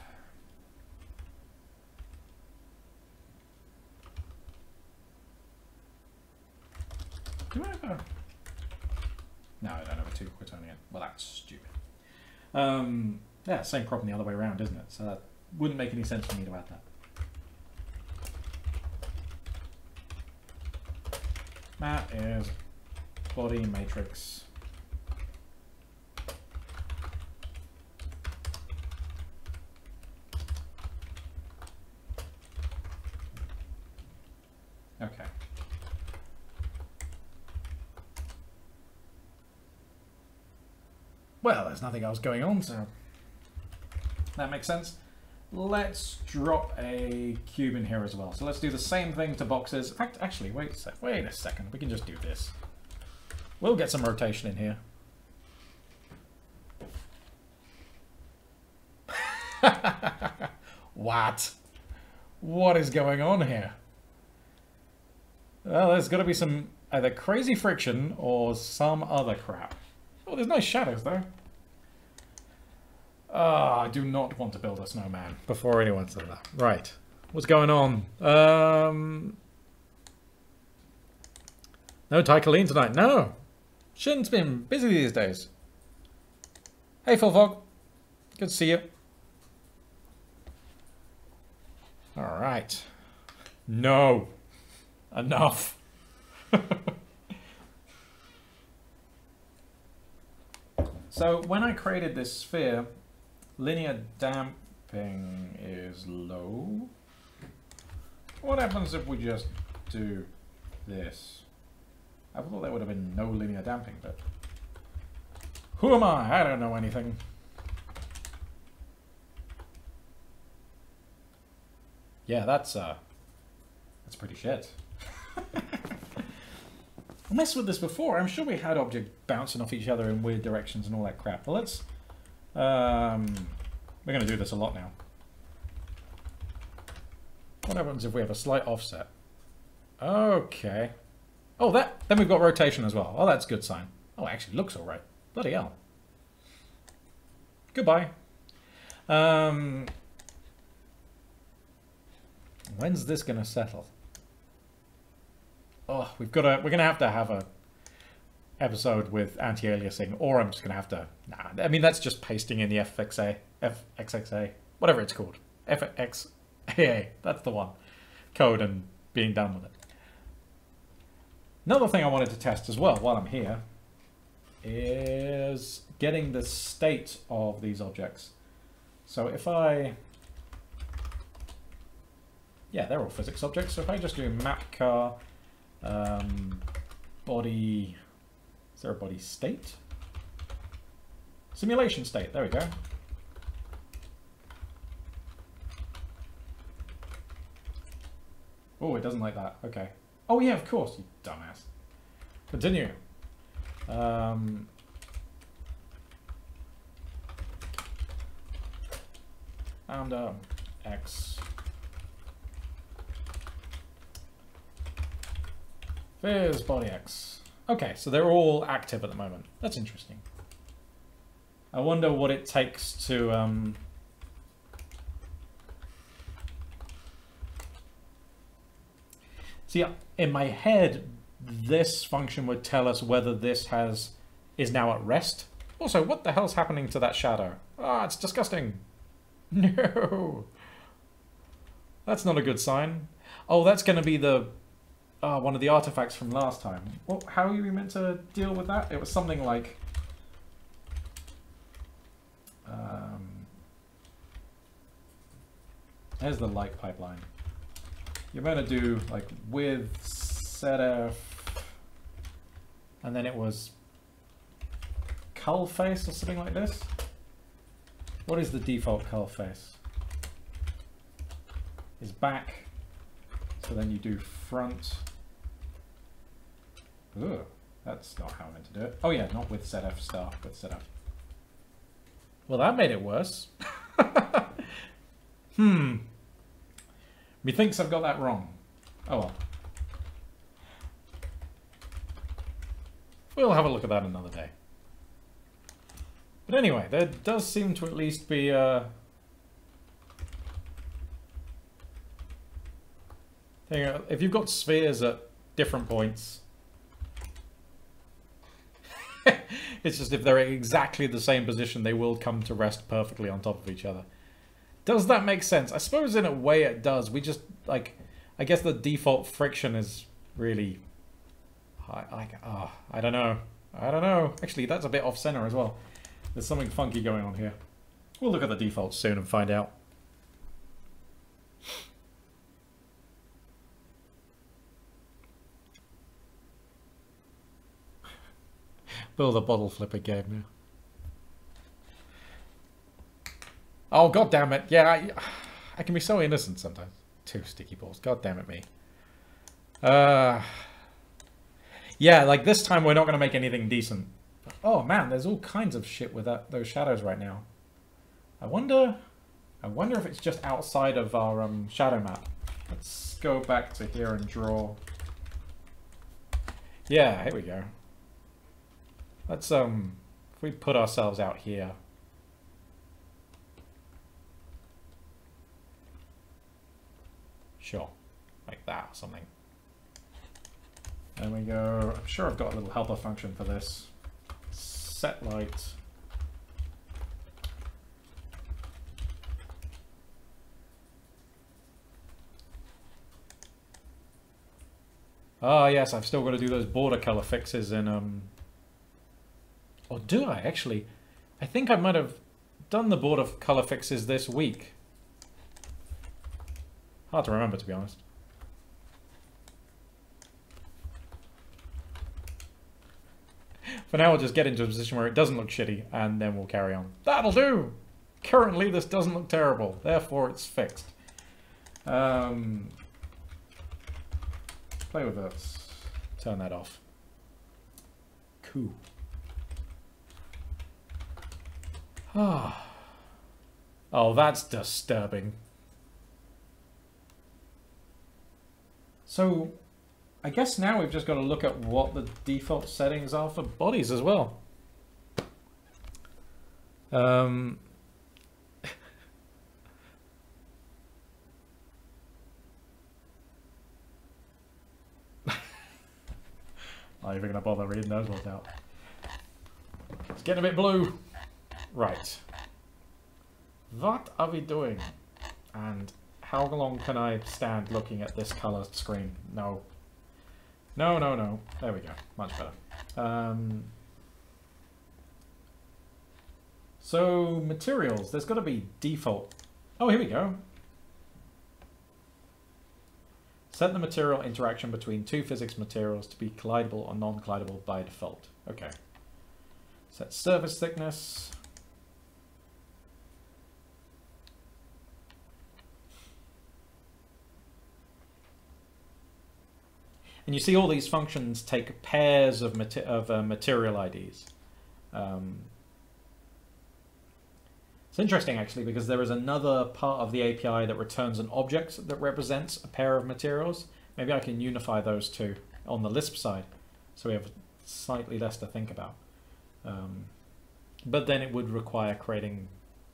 Do I have a... No, I don't have a two Quaternion. Well, that's stupid. Um, yeah, same problem the other way around, isn't it? So that wouldn't make any sense for me to add that. That is body matrix. Okay. Well, there's nothing else going on, so that makes sense. Let's drop a cube in here as well. So let's do the same thing to boxes. In fact, Actually, wait a sec. Wait a second. We can just do this. We'll get some rotation in here. what? What is going on here? Well, there's got to be some either crazy friction or some other crap. Oh, there's no shadows though. Ah, I do not want to build a snowman before anyone said that. Right. What's going on? Um, no Ty tonight. No. Shin's been busy these days. Hey, Philfog. Good to see you. All right. No. Enough. so when I created this sphere, linear damping is low. What happens if we just do this? I thought there would have been no linear damping, but who am I? I don't know anything. Yeah, that's uh, that's pretty shit. I messed with this before. I'm sure we had objects bouncing off each other in weird directions and all that crap. But let's... Um, we're going to do this a lot now. What happens if we have a slight offset? Okay. Oh, that. Then we've got rotation as well. Oh, that's a good sign. Oh, it actually looks all right. Bloody hell. Goodbye. Um, when's this going to settle? oh, we've got to, we're going to have to have a episode with anti-aliasing, or I'm just going to have to, nah, I mean, that's just pasting in the FXA, FXXA, whatever it's called, FXAA, that's the one, code and being done with it. Another thing I wanted to test as well while I'm here is getting the state of these objects. So if I, yeah, they're all physics objects. So if I just do mapcar um, body, is there a body state? Simulation state, there we go. Oh, it doesn't like that. Okay. Oh yeah, of course, you dumbass. Continue. Um, and um, X There's body X. Okay, so they're all active at the moment. That's interesting. I wonder what it takes to... Um... See, in my head, this function would tell us whether this has is now at rest. Also, what the hell's happening to that shadow? Ah, it's disgusting. No. That's not a good sign. Oh, that's going to be the oh, one of the artifacts from last time. Well, how are we meant to deal with that? It was something like... Um, there's the light pipeline. You're going to do like with setf, and then it was cull face or something like this. What is the default cull face? Is back. So then you do front Ugh, that's not how I meant to do it. Oh yeah, not with setf star, with setf. Well, that made it worse. hmm. Methinks I've got that wrong. Oh well. We'll have a look at that another day. But anyway, there does seem to at least be uh. If you've got spheres at different points, it's just if they're exactly the same position, they will come to rest perfectly on top of each other. Does that make sense? I suppose in a way it does. We just, like, I guess the default friction is really, I, like, ah, oh, I don't know. I don't know. Actually, that's a bit off-center as well. There's something funky going on here. We'll look at the defaults soon and find out. Build a bottle flipper game now. Oh, god damn it. Yeah, I, I can be so innocent sometimes. Two sticky balls. God damn it, me. Uh, yeah, like this time we're not going to make anything decent. Oh man, there's all kinds of shit with that, those shadows right now. I wonder... I wonder if it's just outside of our um, shadow map. Let's go back to here and draw. Yeah, here we go. Let's, um, if we put ourselves out here. Sure, like that or something. There we go. I'm sure I've got a little helper function for this. Set light. Ah, oh, yes, I've still got to do those border color fixes in um, or do I actually? I think I might have done the border color fixes this week. Hard to remember, to be honest. For now, we'll just get into a position where it doesn't look shitty, and then we'll carry on. That'll do! Currently, this doesn't look terrible, therefore it's fixed. Um, play with that. Turn that off. Cool. Ah. oh, that's disturbing. So, I guess now we've just got to look at what the default settings are for bodies as well. Um, Not even gonna bother reading those ones out. It's getting a bit blue. Right. What are we doing? And how long can I stand looking at this colour screen? No. No, no, no. There we go. Much better. Um, so, materials. There's got to be default. Oh, here we go. Set the material interaction between two physics materials to be collidable or non-collidable by default. Okay. Set surface thickness. And you see all these functions take pairs of, mater of uh, material IDs. Um, it's interesting actually because there is another part of the API that returns an object that represents a pair of materials. Maybe I can unify those two on the Lisp side so we have slightly less to think about. Um, but then it would require creating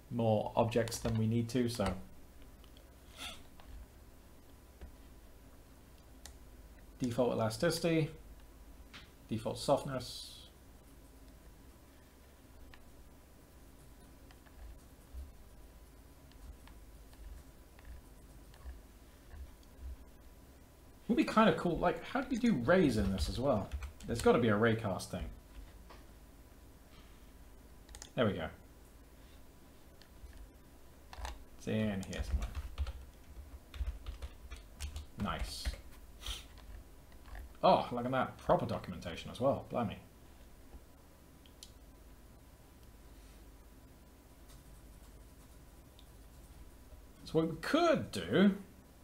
more objects than we need to, so default elasticity, default softness. Would be kind of cool. Like, how do you do rays in this as well? There's got to be a raycast thing. There we go. It's in here somewhere. Nice. Oh, look at that. Proper documentation as well. Blimey. So what we could do,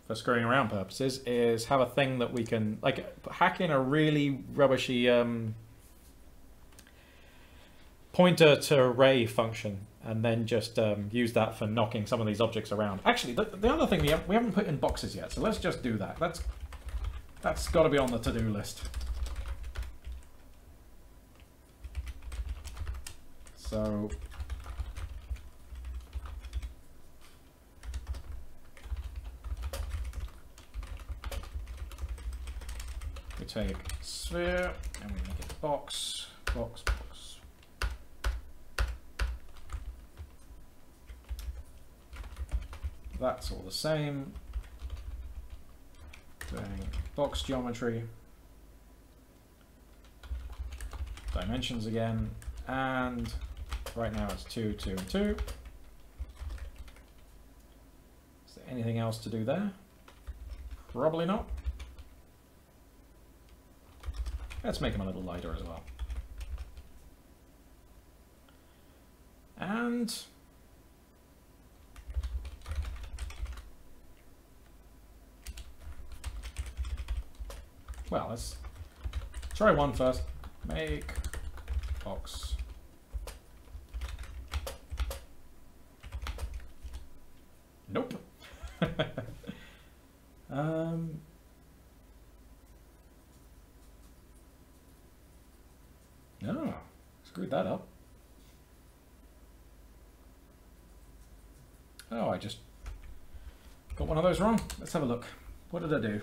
for screwing around purposes, is have a thing that we can, like, hack in a really rubbishy um, pointer to array function and then just um, use that for knocking some of these objects around. Actually, the, the other thing we, have, we haven't put in boxes yet, so let's just do that. Let's that's got to be on the to-do list. So we take sphere and we make it box, box, box. That's all the same. Box geometry, dimensions again, and right now it's 2, 2, and 2. Is there anything else to do there? Probably not. Let's make them a little lighter as well. And Well, let's try one first. Make box. Nope. um, no, screwed that up. Oh, I just got one of those wrong. Let's have a look. What did I do?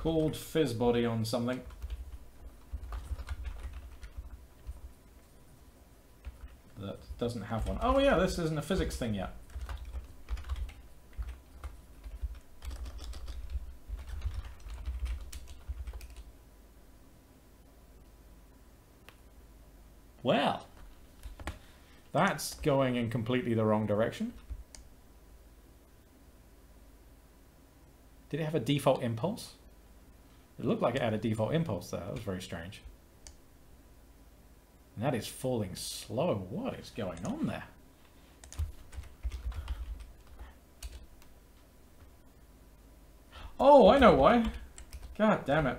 Called body on something. That doesn't have one. Oh yeah, this isn't a physics thing yet. Well, that's going in completely the wrong direction. Did it have a default impulse? It looked like it had a default impulse there. That was very strange. And that is falling slow. What is going on there? Oh, I know why. God damn it.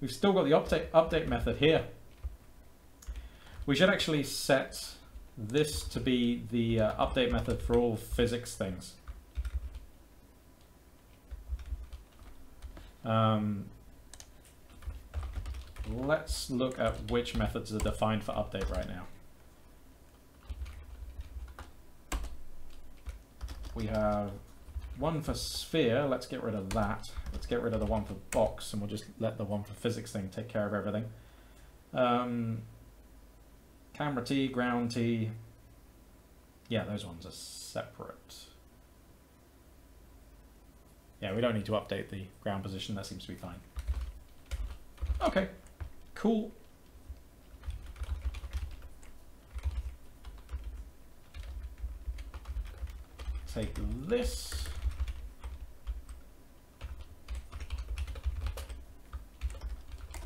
We've still got the update, update method here. We should actually set this to be the uh, update method for all physics things. Um, let's look at which methods are defined for update right now. We have one for sphere, let's get rid of that. Let's get rid of the one for box and we'll just let the one for physics thing take care of everything. Um, camera T, ground T. Yeah, those ones are separate. Yeah, we don't need to update the ground position. That seems to be fine. Okay, cool. Take this.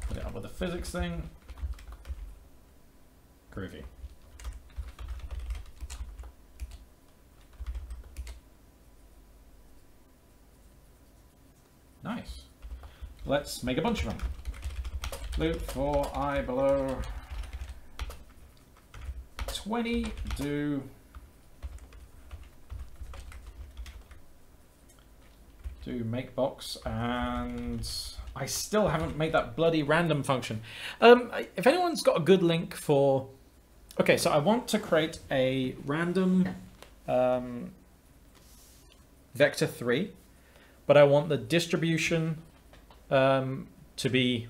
Put it up with the physics thing. Groovy. Nice. Let's make a bunch of them. Loop for i below 20 do do make box and I still haven't made that bloody random function. Um, if anyone's got a good link for okay so I want to create a random um, vector 3 but I want the distribution um, to be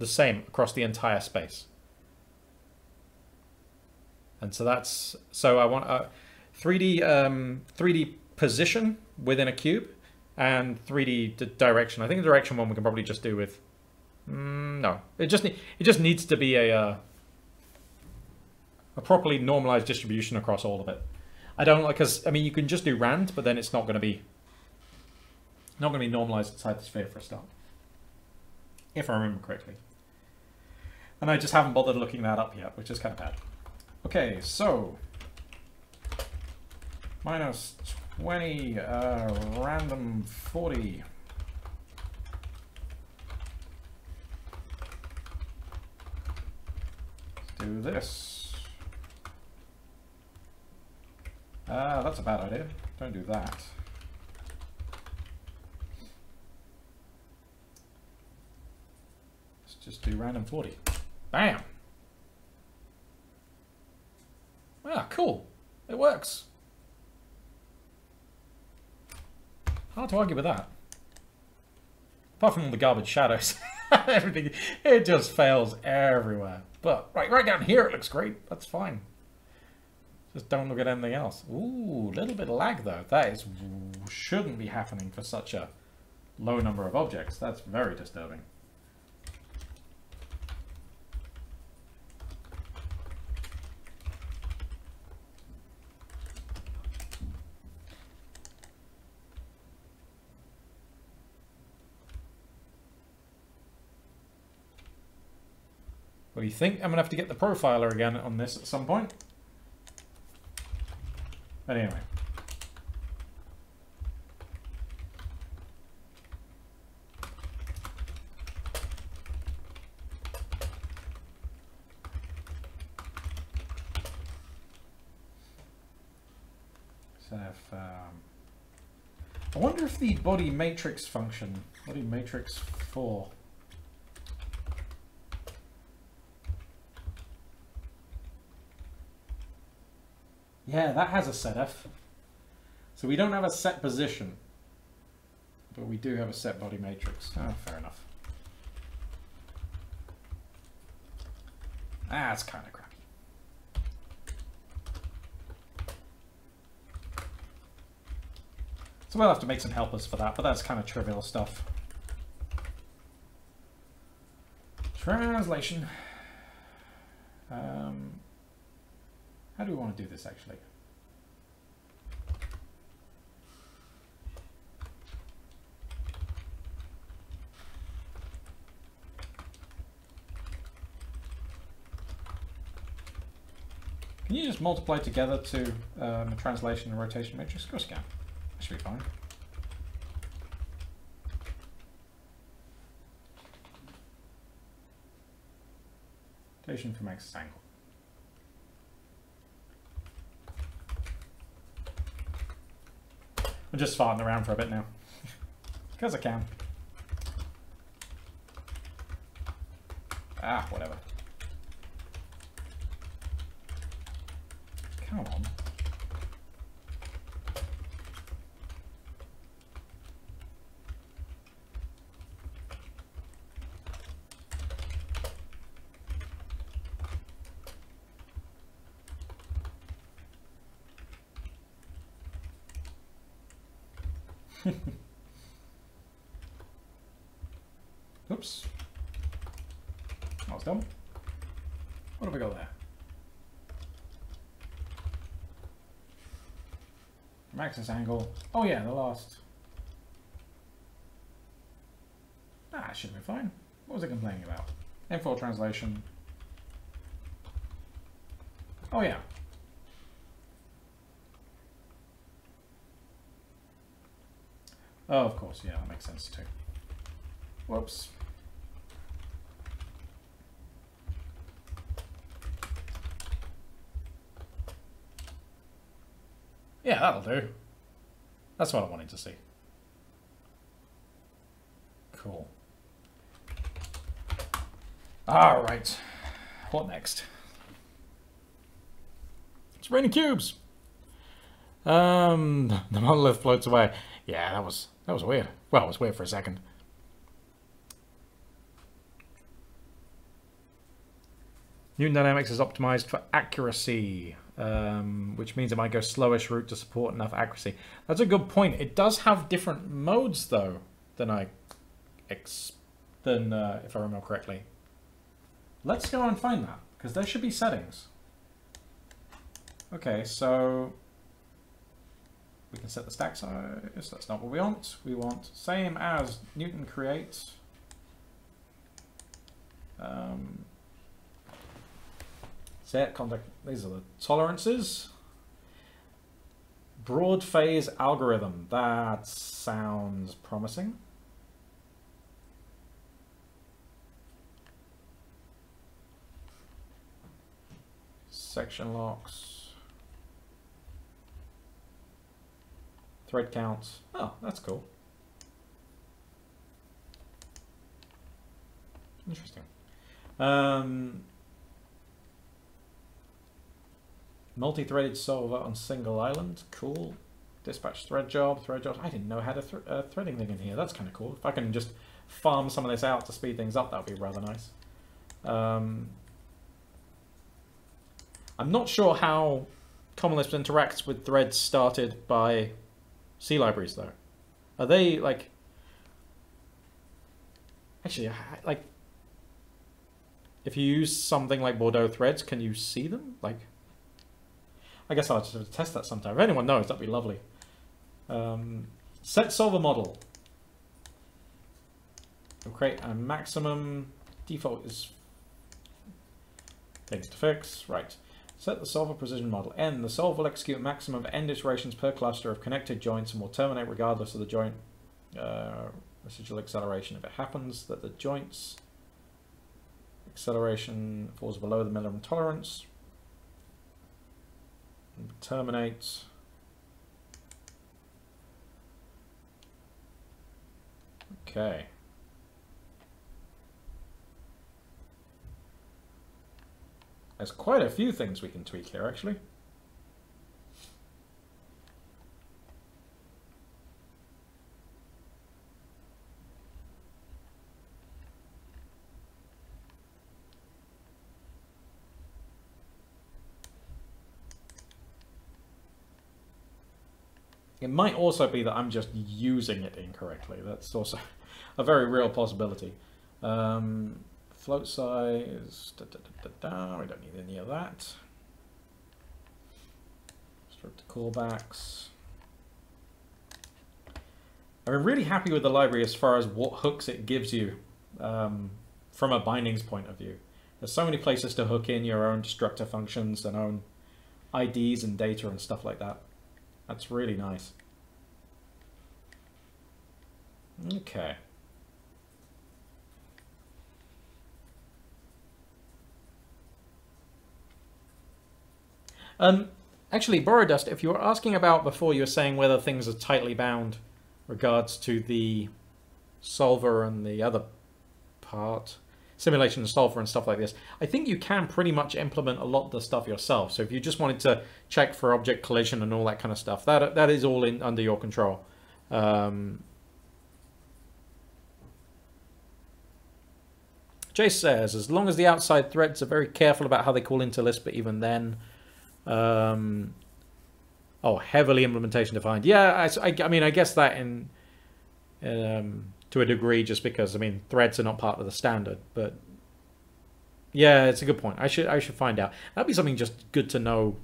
the same across the entire space. And so that's, so I want a 3D, um, 3D position within a cube and 3D direction. I think the direction one we can probably just do with, mm, no, it just, it just needs to be a, uh, a properly normalized distribution across all of it. I don't like, because, I mean, you can just do rand, but then it's not going to be not going to be normalized inside the sphere for a start. If I remember correctly. And I just haven't bothered looking that up yet, which is kind of bad. Okay, so... Minus 20, uh, random 40. Let's do this. Ah, uh, that's a bad idea. Don't do that. Let's just do random 40. Bam! Ah, cool. It works. Hard to argue with that. Apart from all the garbage shadows. Everything, it just fails everywhere. But right, right down here it looks great. That's fine. Just don't look at anything else. Ooh, a little bit of lag though. That is shouldn't be happening for such a low number of objects. That's very disturbing. What do you think? I'm going to have to get the profiler again on this at some point. But anyway. So if, um, I wonder if the body matrix function, body matrix 4, Yeah, that has a setf. So we don't have a set position, but we do have a set body matrix. Oh, fair enough. That's kind of crappy. So we'll have to make some helpers for that, but that's kind of trivial stuff. Translation. Um, How do we want to do this actually? Can you just multiply together to um, translation and rotation matrix? Go scan. That should be fine. Rotation from axis angle. I'm just farting around for a bit now. Because I can. Ah, whatever. Come on. Oops. Almost done. What have we got there? Axis angle. Oh yeah, the last. Ah, should be fine. What was I complaining about? M4 translation. Oh yeah. Oh, of course, yeah, that makes sense too. Whoops. Yeah, that'll do. That's what I wanted to see. Cool. All right. What next? It's raining cubes. Um, the monolith floats away. Yeah, that was that was weird. Well, it was weird for a second. Newton Dynamics is optimized for accuracy um, which means it might go slowish route to support enough accuracy. That's a good point. It does have different modes though than I ex than uh, if I remember correctly. Let's go and find that because there should be settings. Okay, so we can set the stack size. That's not what we want. We want same as Newton create. Um, Set contact. These are the tolerances. Broad phase algorithm. That sounds promising. Section locks. Thread counts. Oh, that's cool. Interesting. Um, Multi-threaded solver on single island. Cool. Dispatch thread job, thread jobs. I didn't know how to th uh, threading thing in here. That's kind of cool. If I can just farm some of this out to speed things up, that would be rather nice. Um, I'm not sure how Common Lisp interacts with threads started by C libraries, though. Are they, like... Actually, like... If you use something like Bordeaux threads, can you see them? Like... I guess I'll just test that sometime. If anyone knows, that'd be lovely. Um, set solver model. We'll create a maximum. Default is things to fix. Right. Set the solver precision model. N. The solver will execute maximum of n iterations per cluster of connected joints and will terminate regardless of the joint uh, residual acceleration. If it happens that the joints acceleration falls below the minimum tolerance, terminate. Okay. There's quite a few things we can tweak here, actually. It might also be that I'm just using it incorrectly. That's also a very real possibility. Um, float size, da, da, da, we don't need any of that. Structor callbacks. I'm really happy with the library as far as what hooks it gives you um, from a bindings point of view. There's so many places to hook in your own destructor functions and own IDs and data and stuff like that. That's really nice. Okay. Um, actually, Borodust, if you were asking about before, you were saying whether things are tightly bound regards to the solver and the other part, simulation solver and stuff like this. I think you can pretty much implement a lot of the stuff yourself. So if you just wanted to check for object collision and all that kind of stuff, that that is all in under your control. Um, Jace says, as long as the outside threads are very careful about how they call into Lisp, but even then, um, oh, heavily implementation defined. Yeah, I, I, I mean, I guess that in um, to a degree, just because I mean, threads are not part of the standard. But yeah, it's a good point. I should I should find out. That'd be something just good to know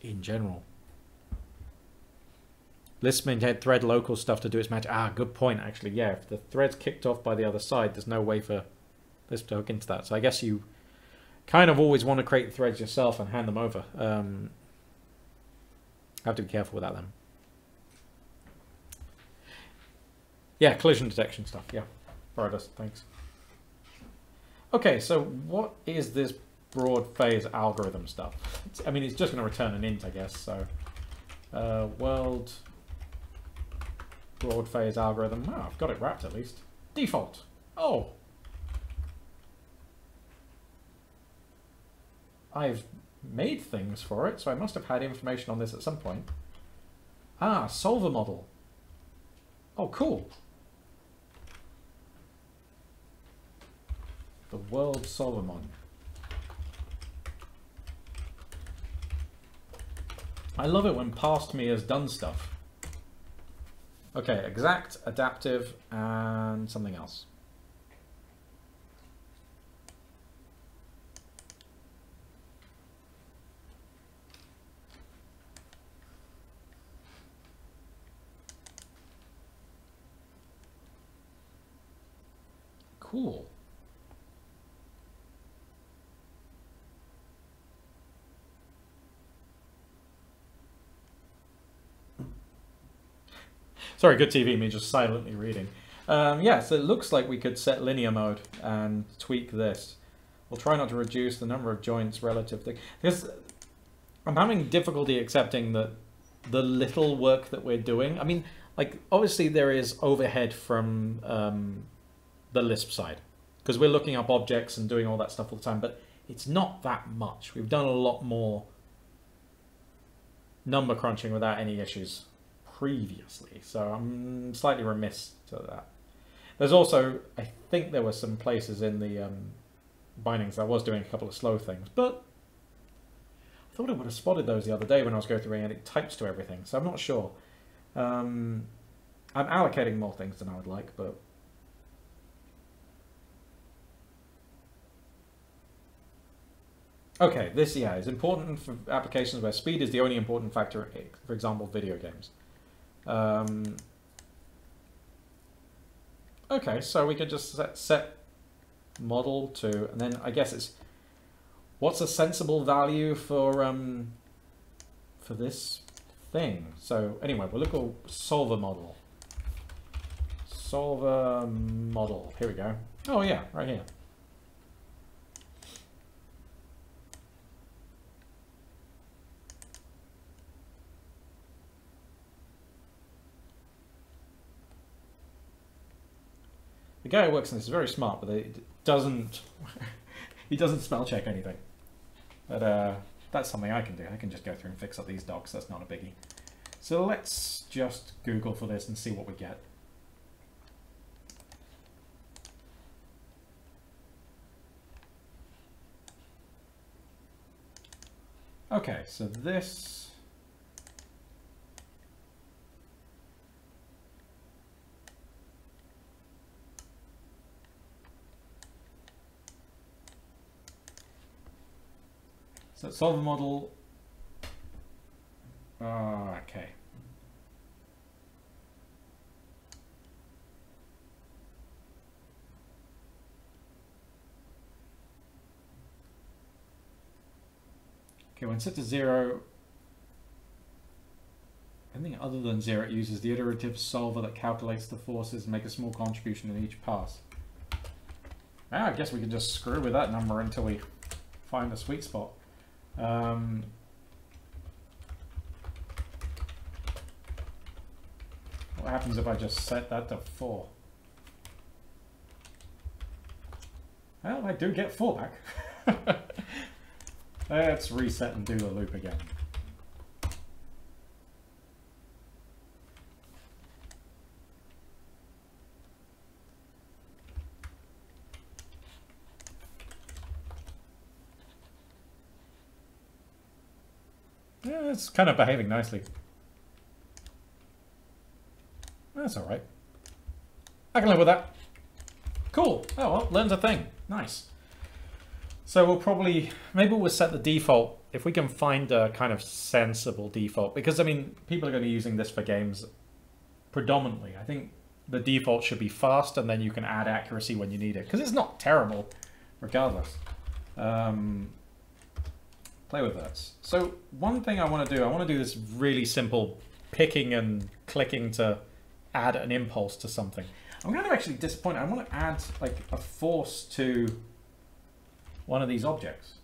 in general. Lisp maintain thread local stuff to do its match. Ah, good point. Actually, yeah. If the thread's kicked off by the other side, there's no way for Lisp to hook into that. So I guess you kind of always want to create threads yourself and hand them over. Um, have to be careful with that then. Yeah, collision detection stuff. Yeah, Borodust, thanks. Okay, so what is this broad phase algorithm stuff? It's, I mean, it's just going to return an int, I guess. So, uh, world broad phase algorithm. Oh, I've got it wrapped at least. Default. Oh, I've made things for it, so I must have had information on this at some point. Ah, solver model. Oh, cool. The world Solomon. I love it when past me has done stuff. Okay, exact, adaptive, and something else. Cool. Sorry, good TV, me just silently reading. Um, yeah, so it looks like we could set linear mode and tweak this. We'll try not to reduce the number of joints relative to... Because I'm having difficulty accepting that the little work that we're doing... I mean, like, obviously there is overhead from um, the Lisp side because we're looking up objects and doing all that stuff all the time, but it's not that much. We've done a lot more number crunching without any issues previously, so I'm slightly remiss to that. There's also, I think there were some places in the um, bindings I was doing a couple of slow things, but I thought I would have spotted those the other day when I was going through and it types to everything, so I'm not sure. Um, I'm allocating more things than I would like, but Okay, this, yeah, is important for applications where speed is the only important factor, for example, video games. Um, okay, so we could just set, set model to, and then I guess it's, what's a sensible value for, um, for this thing? So anyway, we'll look at solver model. Solver model, here we go. Oh yeah, right here. The guy who works on this is very smart, but it doesn't he doesn't spell check anything. But uh, that's something I can do. I can just go through and fix up these docs. That's not a biggie. So let's just Google for this and see what we get. Okay, so this So solver model. Oh, okay. Okay, when set to zero, anything other than zero, it uses the iterative solver that calculates the forces and make a small contribution in each pass. Now I guess we can just screw with that number until we find a sweet spot. Um, what happens if I just set that to 4? Well, I do get 4 back. Let's reset and do the loop again. Yeah, it's kind of behaving nicely. That's alright. I can live with that. Cool. Oh, well, learns a thing. Nice. So we'll probably, maybe we'll set the default, if we can find a kind of sensible default, because I mean, people are going to be using this for games predominantly. I think the default should be fast and then you can add accuracy when you need it, because it's not terrible regardless. Um, play with that. So one thing I want to do, I want to do this really simple picking and clicking to add an impulse to something. I'm kind of actually disappointed. I want to add like a force to one of these objects.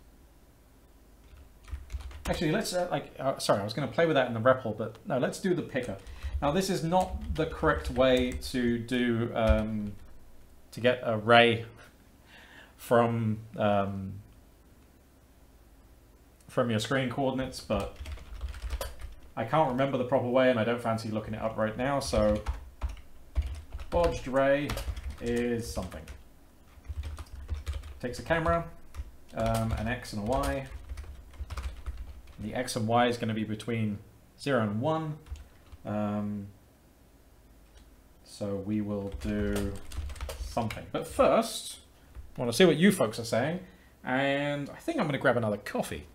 Actually, let's, uh, like, uh, sorry, I was going to play with that in the REPL, but no, let's do the picker. Now, this is not the correct way to do, um, to get a ray from, um, from your screen coordinates, but I can't remember the proper way and I don't fancy looking it up right now, so bodged ray is something. Takes a camera, um, an X and a Y. The X and Y is going to be between 0 and 1. Um, so we will do something. But first, I want to see what you folks are saying. And I think I'm going to grab another coffee.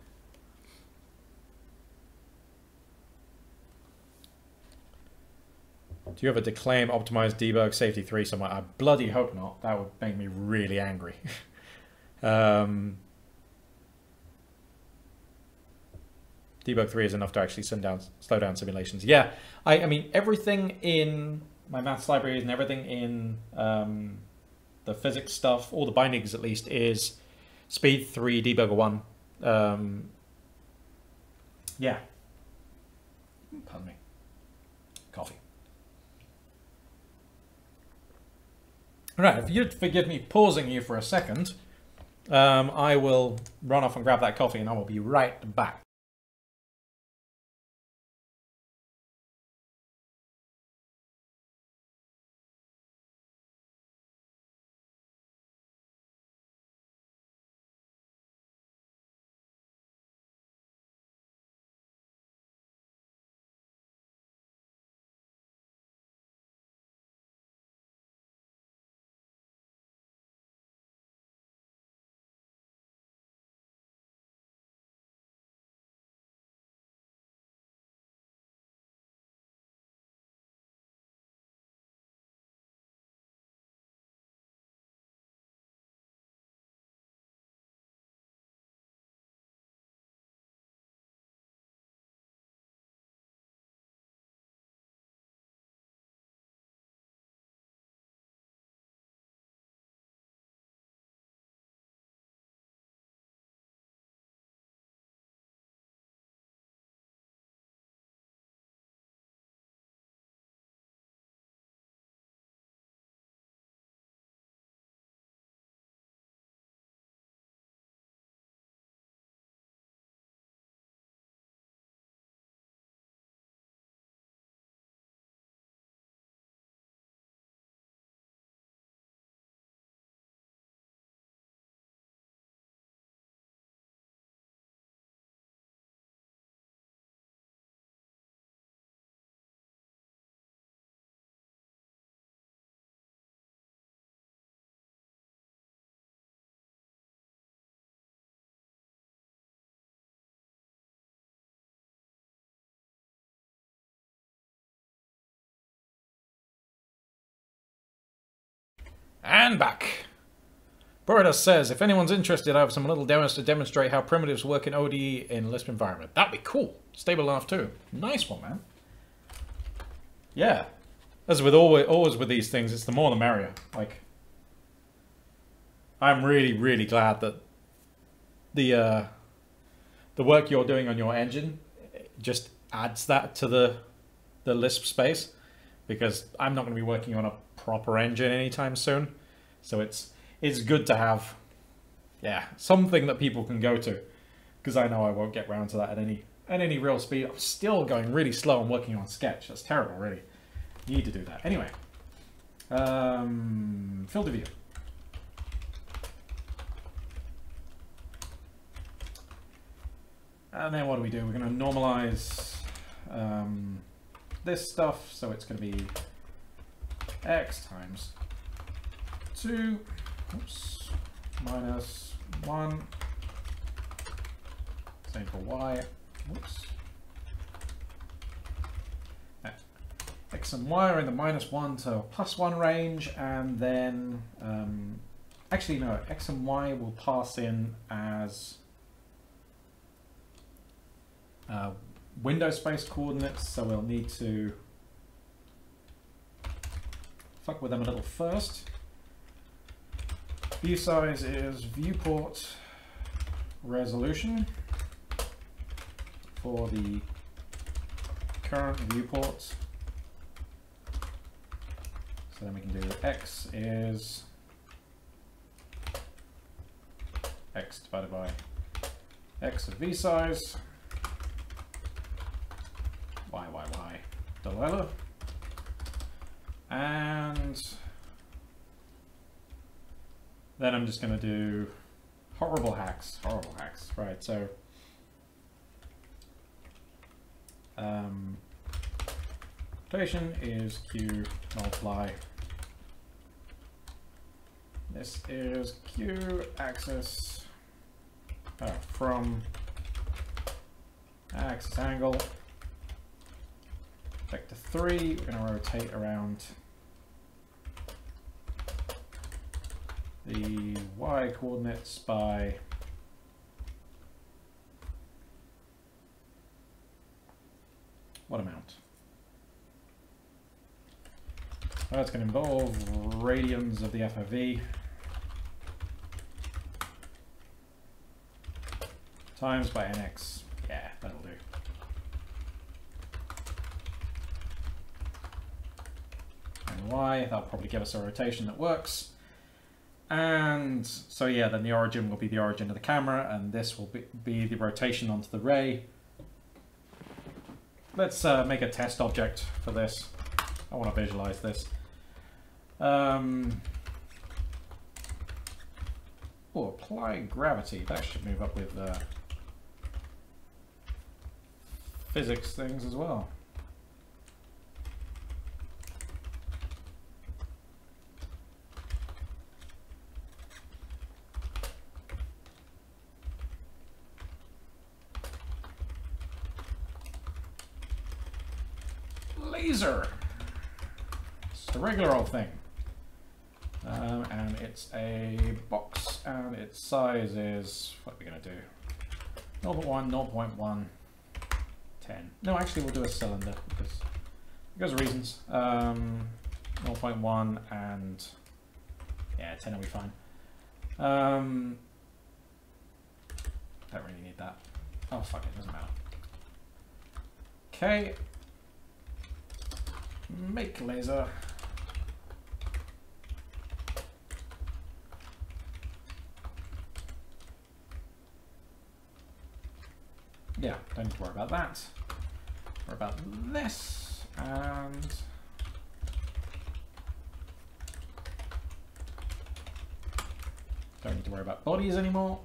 Do you have a declaim optimized debug safety 3 somewhere? I bloody hope not. That would make me really angry. um, debug 3 is enough to actually send down, slow down simulations. Yeah, I, I mean, everything in my maths libraries and everything in um, the physics stuff, all the bindings at least, is speed 3, debugger 1. Um, yeah. Pardon me. Coffee. Right, if you'd forgive me pausing you for a second, um, I will run off and grab that coffee and I will be right back. And back. Borodust says, if anyone's interested, I have some little demos to demonstrate how primitives work in ODE in Lisp environment. That'd be cool. Stable laugh too. Nice one, man. Yeah. As with always, always with these things, it's the more the merrier. Like, I'm really, really glad that the uh, the work you're doing on your engine just adds that to the the Lisp space because I'm not going to be working on a proper engine anytime soon. So it's it's good to have yeah something that people can go to because I know I won't get round to that at any at any real speed. I'm still going really slow and working on Sketch. That's terrible, really. Need to do that. Anyway, um, field of view. And then what do we do? We're going to normalize um, this stuff, so it's going to be x times 2 oops, minus 1. Same for y. Whoops. X and Y are in the minus 1 to plus 1 range, and then, um, actually no, X and Y will pass in as uh, window space coordinates, so we'll need to fuck with them a little first. View size is viewport resolution for the current viewport. So then we can do x is x divided by x of v size y, y, y, Delilah. And then I'm just going to do horrible hacks, horrible hacks. Right, so um, rotation is q multiply. This is q axis uh, from axis angle vector 3, we're going to rotate around the y coordinates by what amount? Well, that's going to involve radians of the FOV times by nx. Yeah, that'll do. And y. That'll probably give us a rotation that works. And so yeah, then the origin will be the origin of the camera, and this will be, be the rotation onto the ray. Let's uh, make a test object for this. I want to visualize this. Um, oh, apply gravity. That should move up with uh, physics things as well. laser. It's the regular old thing. Um, and it's a box, and its size is, what are we going to do? 0.1, 0.1, 10. No, actually we'll do a cylinder, because, because of reasons. Um, 0.1 and, yeah, 10 will be fine. Um, don't really need that. Oh, fuck it, doesn't matter. Okay, Make laser. Yeah, don't need to worry about that. Worry about this and don't need to worry about bodies anymore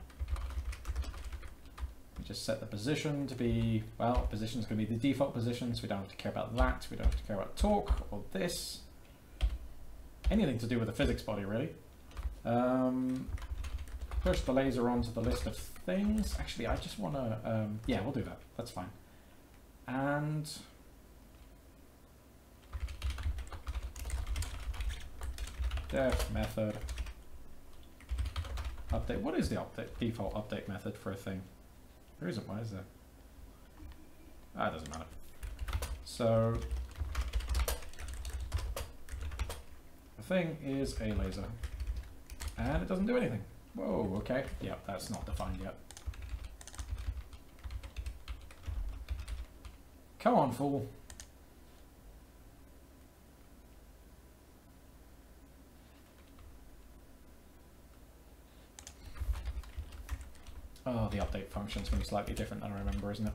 just set the position to be, well, position is going to be the default position, so we don't have to care about that. We don't have to care about torque or this. Anything to do with the physics body, really. Um, push the laser onto the list of things. Actually, I just want to, um, yeah, we'll do that. That's fine. And def method update. What is the update default update method for a thing? There isn't one, is there? Ah, it doesn't matter. So the thing is a laser, and it doesn't do anything. Whoa, okay. Yep, that's not defined yet. Come on, fool. Oh, the update function's going to be slightly different than I remember, isn't it?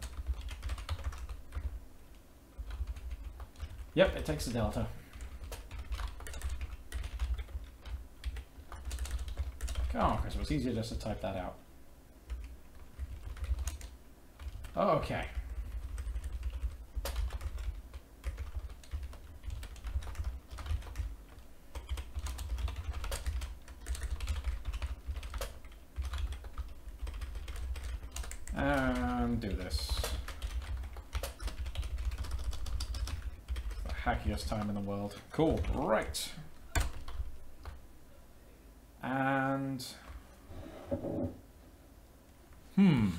Yep, it takes a delta. Oh, okay, so it's easier just to type that out. Okay. And do this. The hackiest time in the world. Cool, right. And... Hmm.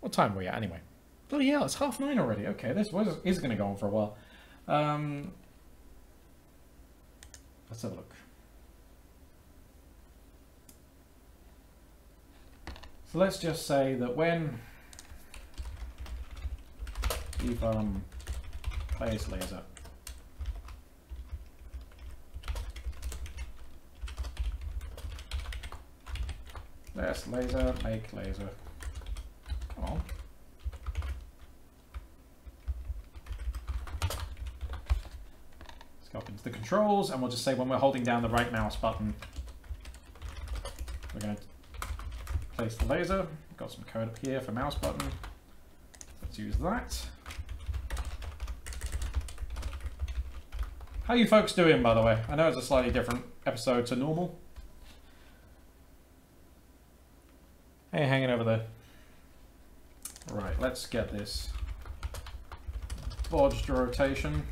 What time are we at anyway? Bloody hell, it's half nine already. Okay, this is going to go on for a while. Um, let's have a look. So let's just say that when EFOAM plays laser, Let's laser, make laser. Come on. Let's go up into the controls and we'll just say when we're holding down the right mouse button, we're going to place the laser. Got some code up here for mouse button. Let's use that. How you folks doing, by the way? I know it's a slightly different episode to normal. Hey, hanging over there. Right, let's get this bodged rotation.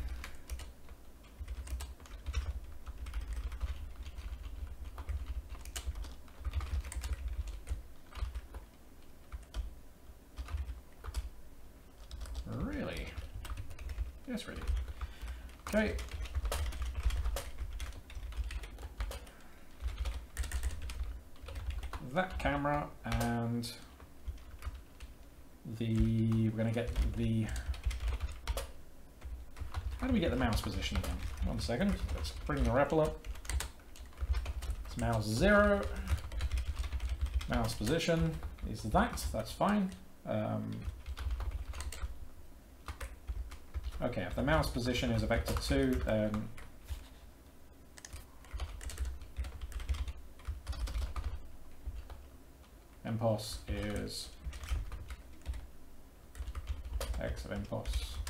Really? Yes, really. Okay. That camera and the we're going to get the how do we get position again? One second, let's bring the REPL up. It's mouse zero. Mouse position is that, that's fine. Um, okay, if the mouse position is a vector 2, then MPOS is x of MPOS.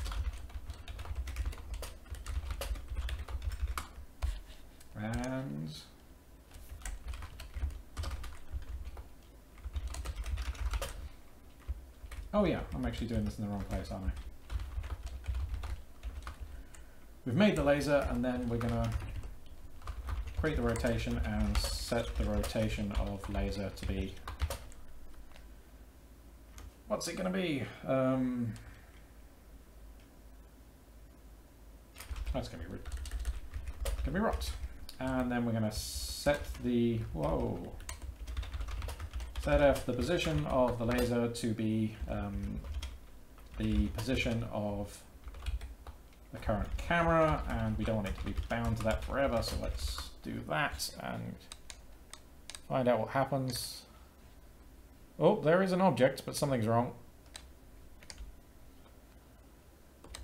And oh yeah, I'm actually doing this in the wrong place, aren't I? We've made the laser and then we're gonna create the rotation and set the rotation of laser to be what's it gonna be? Um, That's gonna be gonna be rocks. And then we're gonna set the whoa. Set f the position of the laser to be um, the position of the current camera, and we don't want it to be bound to that forever, so let's do that and find out what happens. Oh, there is an object, but something's wrong.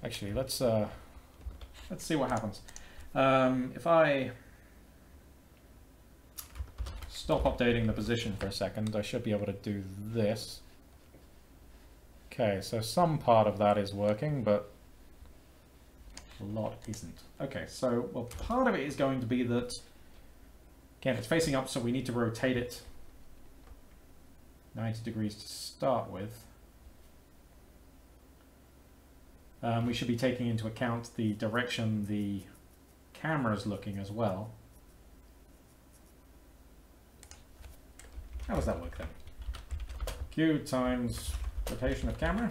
Actually, let's uh, Let's see what happens. Um, if I stop updating the position for a second, I should be able to do this. Okay, so some part of that is working, but a lot isn't. Okay, so, well, part of it is going to be that, again, it's facing up, so we need to rotate it 90 degrees to start with. Um, we should be taking into account the direction the camera is looking as well. How does that work then? Q times rotation of camera.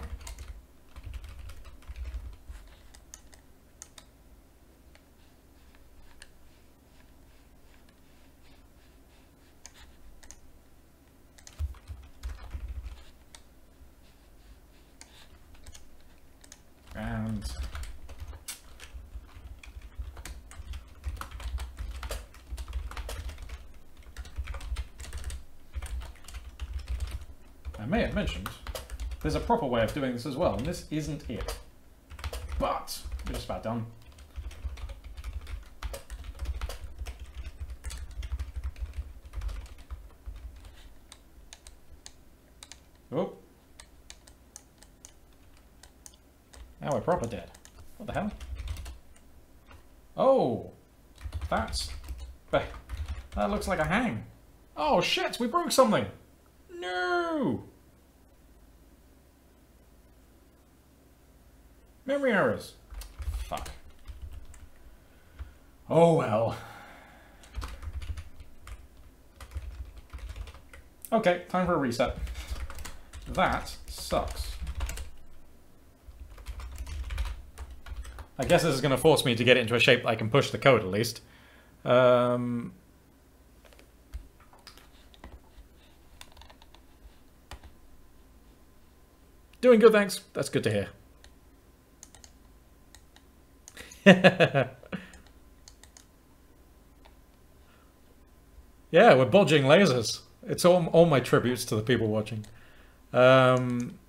And I may have mentioned there's a proper way of doing this as well, and this isn't it. But we're just about done. Oh. Now we're proper dead. What the hell? Oh! That's... That looks like a hang. Oh shit, we broke something! No! Memory errors. Fuck. Oh well. Okay, time for a reset. That sucks. I guess this is going to force me to get it into a shape I can push the code at least. Um, doing good, thanks. That's good to hear. yeah, we're bodging lasers. It's all, all my tributes to the people watching. Um,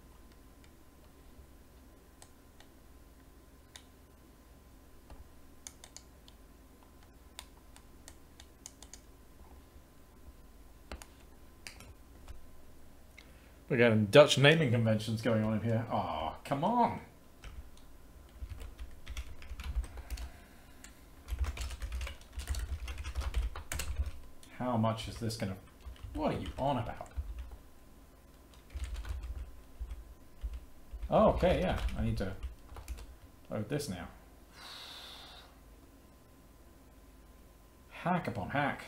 We're getting Dutch naming conventions going on in here. Oh, come on. How much is this going to... What are you on about? Oh, okay, yeah. I need to load this now. Hack upon hack.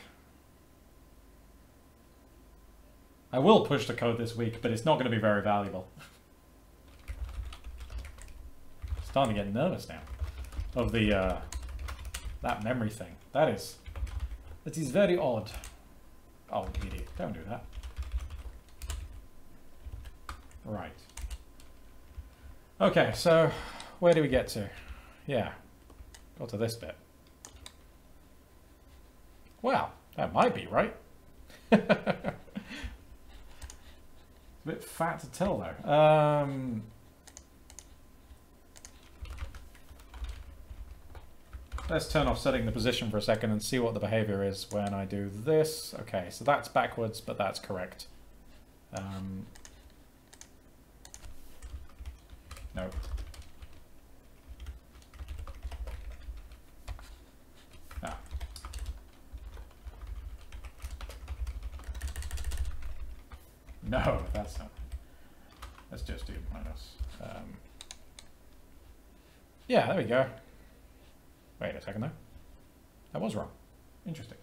I will push the code this week, but it's not going to be very valuable. Starting to get nervous now of the uh, that memory thing. That is that is very odd. Oh, idiot! Don't do that. Right. Okay, so where do we get to? Yeah, got to this bit. Well, that might be right. It's a bit fat to tell though. Um, let's turn off setting the position for a second and see what the behavior is when I do this. Okay, so that's backwards, but that's correct. Um, no. No, that's not. Let's just do minus. Um, yeah, there we go. Wait a second though. That was wrong. Interesting.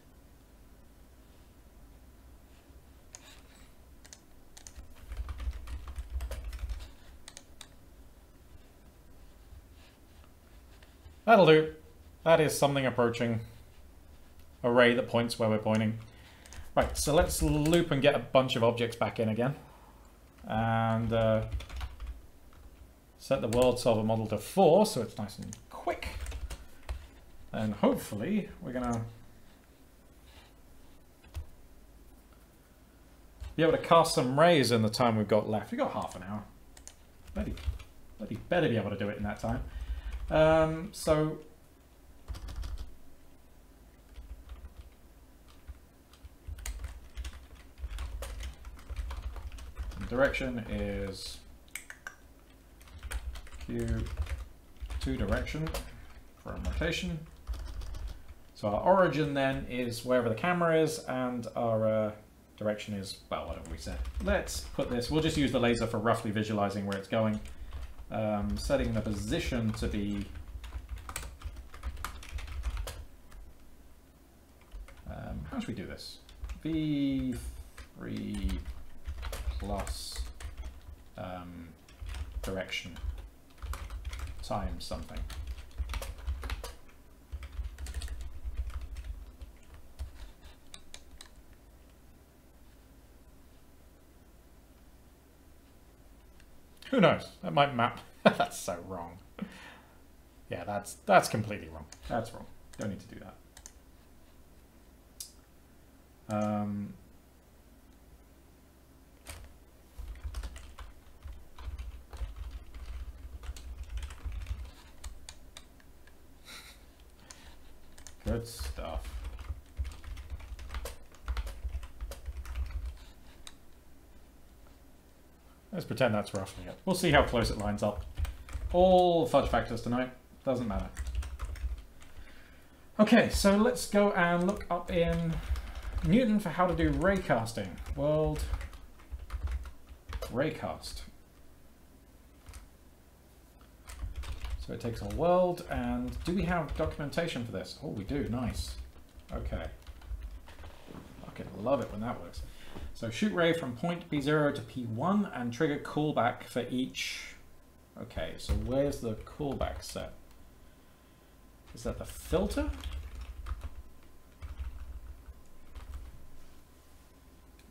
That'll do. That is something approaching array that points where we're pointing. Right, so let's loop and get a bunch of objects back in again. And uh, set the world solver model to 4 so it's nice and quick. And hopefully we're going to be able to cast some rays in the time we've got left. We've got half an hour. Bloody, bloody better be able to do it in that time. Um, so direction is Q two direction from rotation. So our origin then is wherever the camera is and our uh, direction is, well, whatever we said. Let's put this, we'll just use the laser for roughly visualizing where it's going. Um, setting the position to be how should we do this? V3 plus um, direction times something. Who knows? That might map. that's so wrong. Yeah, that's that's completely wrong. That's wrong. Don't need to do that. Um, good stuff. Let's pretend that's roughly it. We'll see how close it lines up. All fudge factors tonight. Doesn't matter. Okay, so let's go and look up in Newton for how to do raycasting. World raycast. So it takes a world, and do we have documentation for this? Oh, we do. Nice. Okay. Fucking love it when that works. So shoot ray from point P0 to P1 and trigger callback for each. Okay, so where's the callback set? Is that the filter?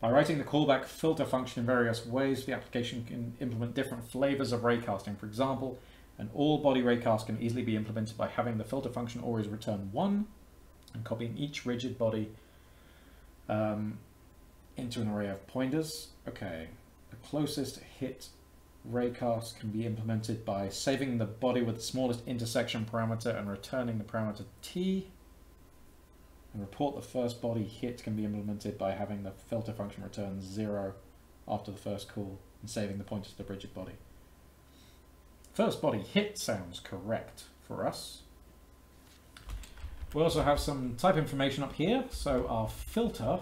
By writing the callback filter function in various ways, the application can implement different flavors of raycasting. For example, an all body raycast can easily be implemented by having the filter function always return one and copying each rigid body um, into an array of pointers. Okay, the closest hit raycast can be implemented by saving the body with the smallest intersection parameter and returning the parameter t. And report the first body hit can be implemented by having the filter function return zero after the first call and saving the pointer to the rigid body. First body hit sounds correct for us. We also have some type information up here. So our filter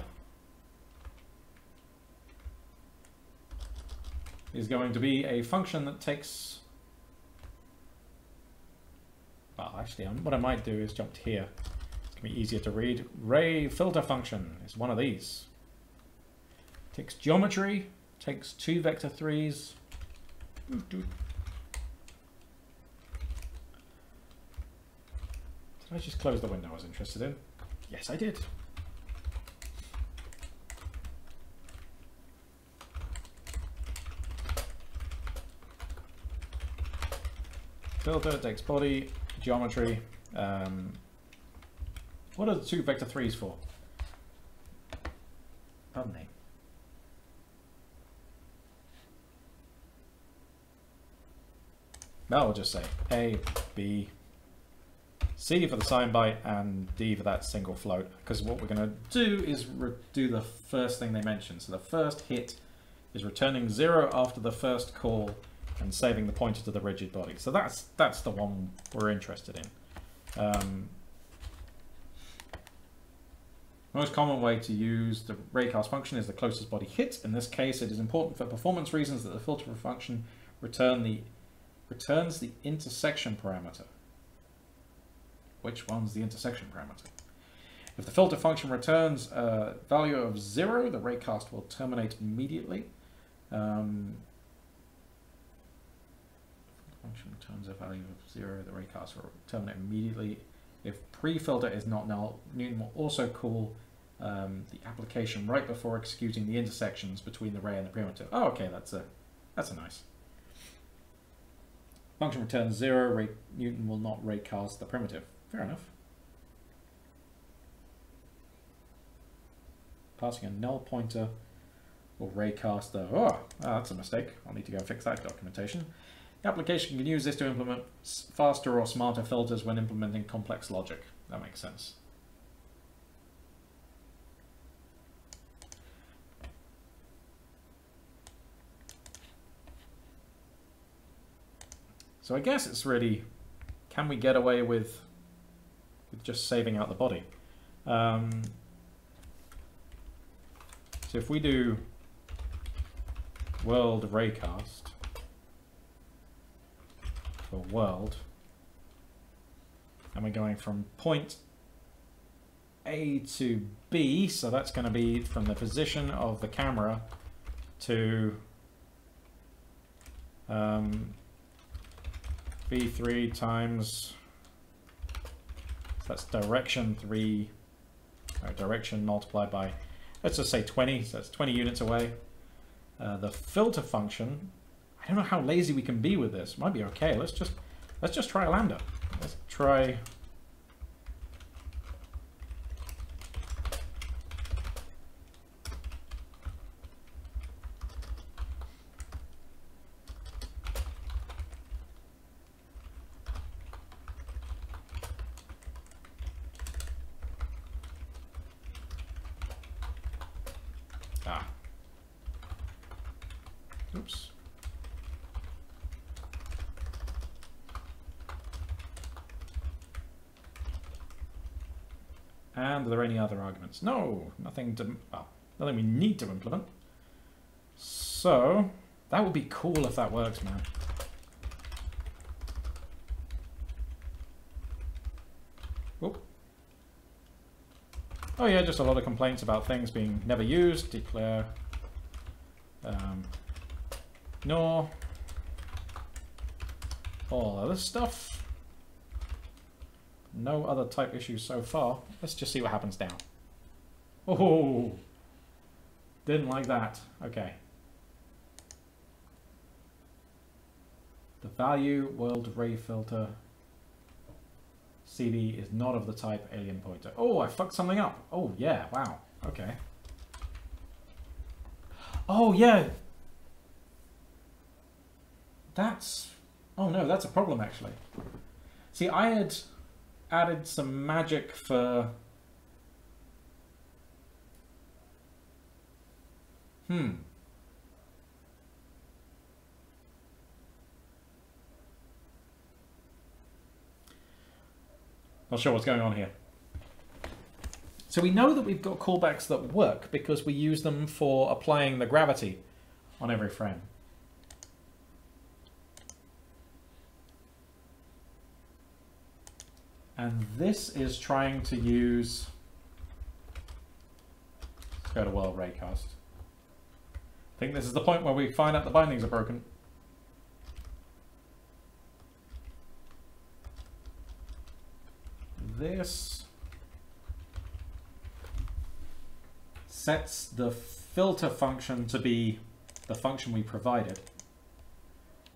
is going to be a function that takes... Well, actually, um, what I might do is jump to here. It's going to be easier to read. Ray filter function is one of these. Takes geometry, takes two vector threes. Did I just close the window I was interested in? Yes, I did. Filter, takes body, geometry. Um, what are the two vector threes for? Pardon me. No, I'll just say A, B, C for the sign byte, and D for that single float. Because what we're going to do is do the first thing they mentioned. So the first hit is returning zero after the first call and saving the pointer to the rigid body. So that's that's the one we're interested in. Um, most common way to use the raycast function is the closest body hit. In this case, it is important for performance reasons that the filter function return the returns the intersection parameter. Which one's the intersection parameter? If the filter function returns a value of zero, the raycast will terminate immediately. Um, function returns a value of zero, the raycast will terminate immediately. If pre-filter is not null, Newton will also call um, the application right before executing the intersections between the ray and the primitive. Oh, okay, that's a that's a nice. Function returns zero, ray, Newton will not raycast the primitive. Fair enough. Passing a null pointer will raycast the, oh, that's a mistake. I'll need to go fix that documentation. The application can use this to implement faster or smarter filters when implementing complex logic. That makes sense. So I guess it's really, can we get away with, with just saving out the body? Um, so if we do world raycast, for world. And we're going from point A to B, so that's going to be from the position of the camera to um, V3 times, so that's direction 3, or direction multiplied by, let's just say 20, so that's 20 units away. Uh, the filter function, I don't know how lazy we can be with this. Might be okay. Let's just let's just try a lambda. Let's try And are there No, nothing to, well, nothing we need to implement. So, that would be cool if that works, man. Oop. Oh yeah, just a lot of complaints about things being never used. Declare. Um, no. All other stuff. No other type issues so far. Let's just see what happens now. Oh, didn't like that. Okay. The value world ray filter CV is not of the type alien pointer. Oh, I fucked something up. Oh, yeah, wow. Okay. Oh, yeah. That's... Oh, no, that's a problem, actually. See, I had added some magic for... Hmm. Not sure what's going on here. So we know that we've got callbacks that work because we use them for applying the gravity on every frame. And this is trying to use, let's go to world raycast. I think this is the point where we find out the bindings are broken. This sets the filter function to be the function we provided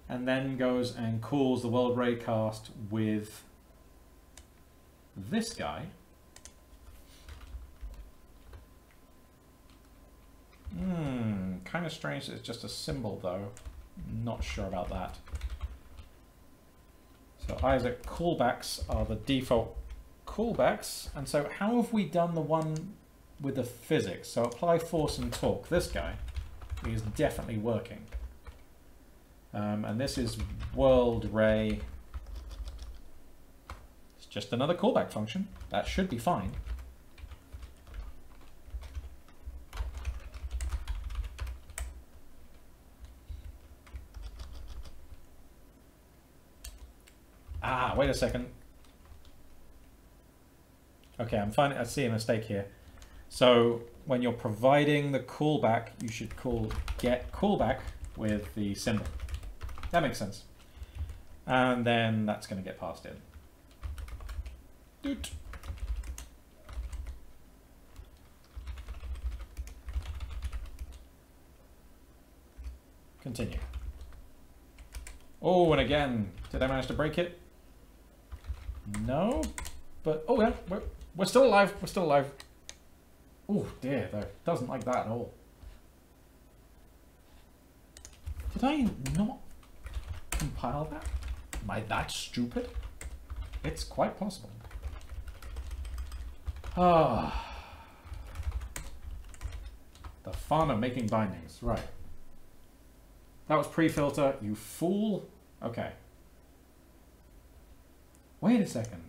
and then goes and calls the world raycast with this guy Hmm, kind of strange it's just a symbol though. Not sure about that. So Isaac callbacks are the default callbacks. And so how have we done the one with the physics? So apply force and torque. This guy is definitely working. Um, and this is world ray It's just another callback function. That should be fine. Ah, wait a second. Okay, I'm finding, I see a mistake here. So when you're providing the callback, you should call get callback with the symbol. That makes sense. And then that's going to get passed in. Doot. Continue. Oh, and again, did I manage to break it? No, but oh yeah, we're, we're still alive, we're still alive. Oh dear, though, doesn't like that at all. Did I not compile that? Am I that stupid? It's quite possible. Ah. The fun of making bindings. Right. That was pre-filter, you fool. Okay. Wait a second.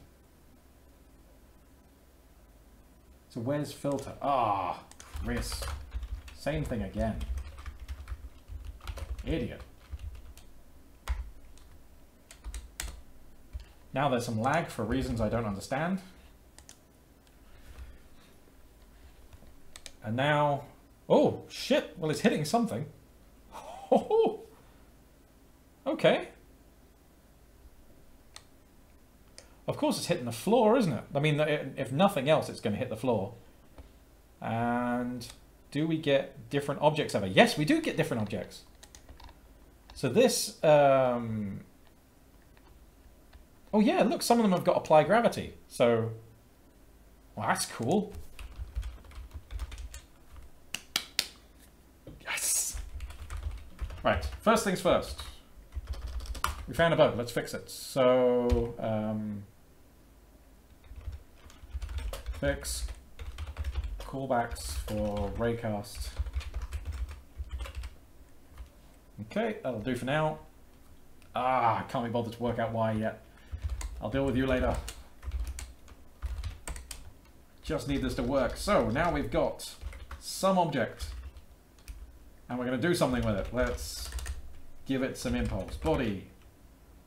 So where's filter? Ah, Chris. Same thing again. Idiot. Now there's some lag for reasons I don't understand. And now, oh shit! Well, it's hitting something. Oh, okay. Of course, it's hitting the floor, isn't it? I mean, if nothing else, it's going to hit the floor. And do we get different objects ever? Yes, we do get different objects. So this, um... oh yeah, look, some of them have got apply gravity. So, well, that's cool. Yes. Right, first things first. We found a bug, let's fix it. So, um, fix callbacks for raycast. Okay, that'll do for now. Ah, can't be bothered to work out why yet. I'll deal with you later. Just need this to work. So now we've got some object. And we're going to do something with it. Let's give it some impulse. Body.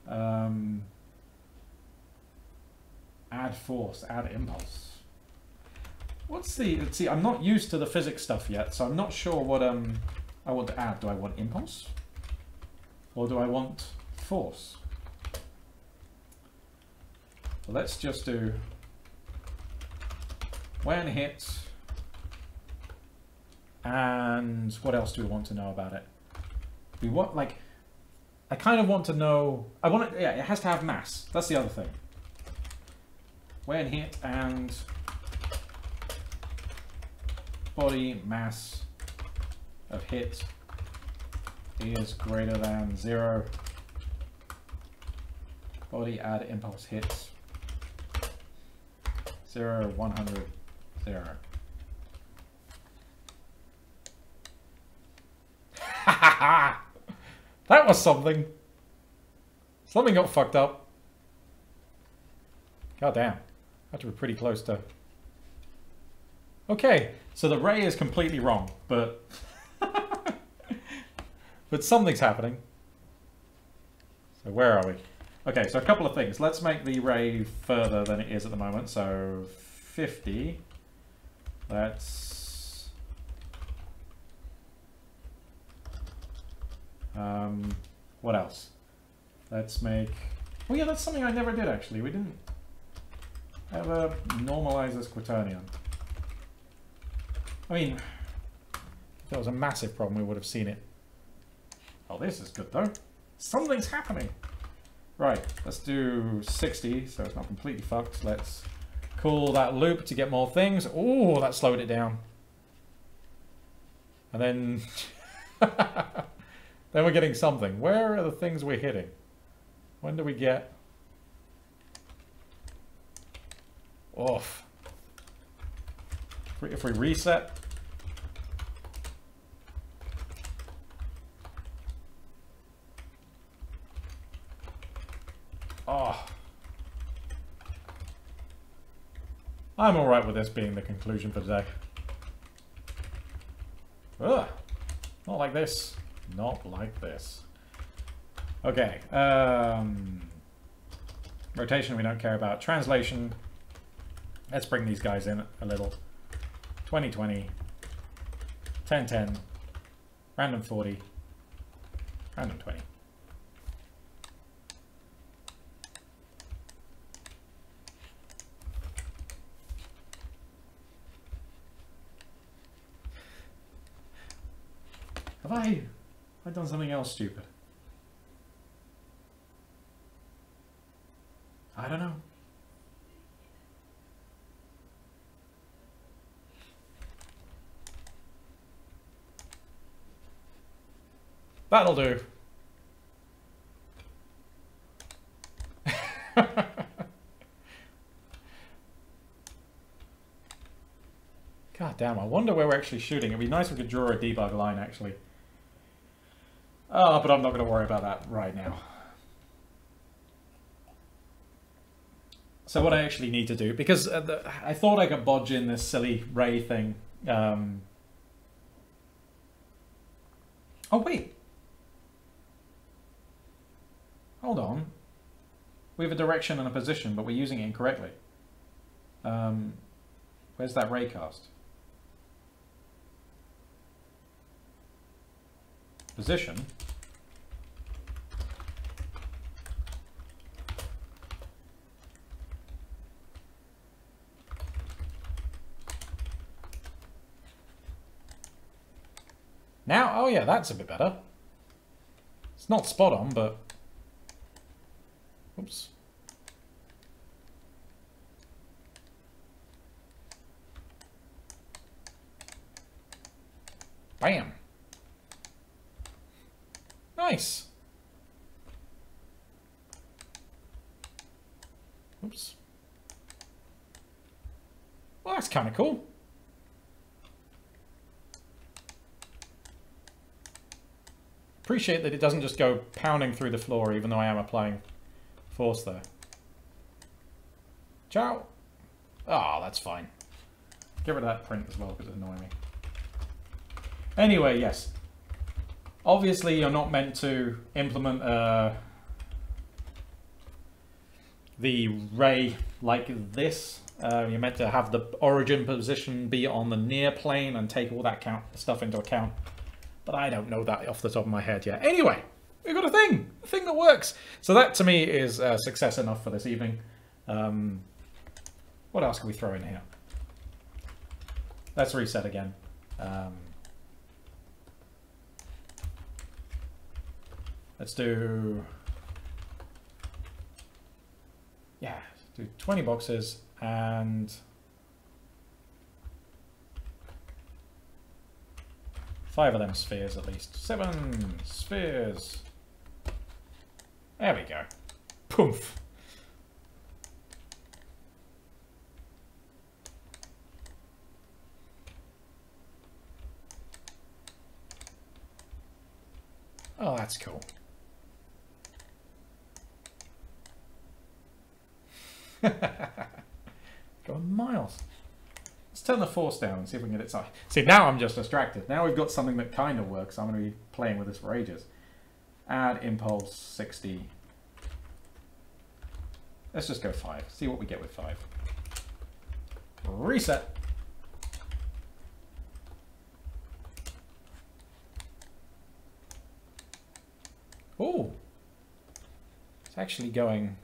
Um, add force, add impulse. What's the... Let's see, I'm not used to the physics stuff yet, so I'm not sure what um I want to add. Do I want impulse? Or do I want force? let's just do when hit and what else do we want to know about it? We want like I kind of want to know I want it yeah, it has to have mass. That's the other thing. When hit and body mass of hit is greater than zero. Body add impulse hits. Zero, 100, zero. that was something. Something got fucked up. God damn. Had to be pretty close to Okay, so the ray is completely wrong, but... but something's happening. So where are we? Okay, so a couple of things. Let's make the ray further than it is at the moment. So 50. Let's... Um, what else? Let's make... Oh yeah, that's something I never did actually. We didn't ever normalize this quaternion. I mean, if there was a massive problem, we would have seen it. Oh, this is good though. Something's happening. Right, let's do 60, so it's not completely fucked. Let's call that loop to get more things. Oh, that slowed it down. And then... then we're getting something. Where are the things we're hitting? When do we get... Off if we reset, Oh. I'm alright with this being the conclusion for today. Ugh. Not like this. Not like this. Okay. Um, rotation we don't care about. Translation. Let's bring these guys in a little. 2020, 1010, random 40, random 20. Have I, have I done something else stupid? I don't know. That'll do. God damn, I wonder where we're actually shooting. It'd be nice if we could draw a debug line, actually. Oh, but I'm not going to worry about that right now. So what I actually need to do, because uh, I thought I could bodge in this silly ray thing. Um, oh, wait. Hold on. We have a direction and a position, but we're using it incorrectly. Um, where's that raycast? Position. Now, oh yeah, that's a bit better. It's not spot on, but Oops. Bam. Nice. Oops. Well, that's kind of cool. Appreciate that it doesn't just go pounding through the floor, even though I am applying force there. Ciao. Ah, oh, that's fine. Get rid of that print as well, because it's annoying me. Anyway, yes. Obviously, you're not meant to implement uh, the ray like this. Uh, you're meant to have the origin position be on the near plane and take all that count stuff into account. But I don't know that off the top of my head yet. Anyway, we've got a thing, a thing that works. So that to me is uh, success enough for this evening. Um, what else can we throw in here? Let's reset again. Um, let's do, yeah, do 20 boxes and Five of them spheres at least. Seven spheres. There we go. Poof. Oh, that's cool. Going miles Let's turn the force down and see if we can get it. See, now I'm just distracted. Now we've got something that kind of works. I'm going to be playing with this for ages. Add impulse 60. Let's just go 5. See what we get with 5. Reset. Oh, it's actually going.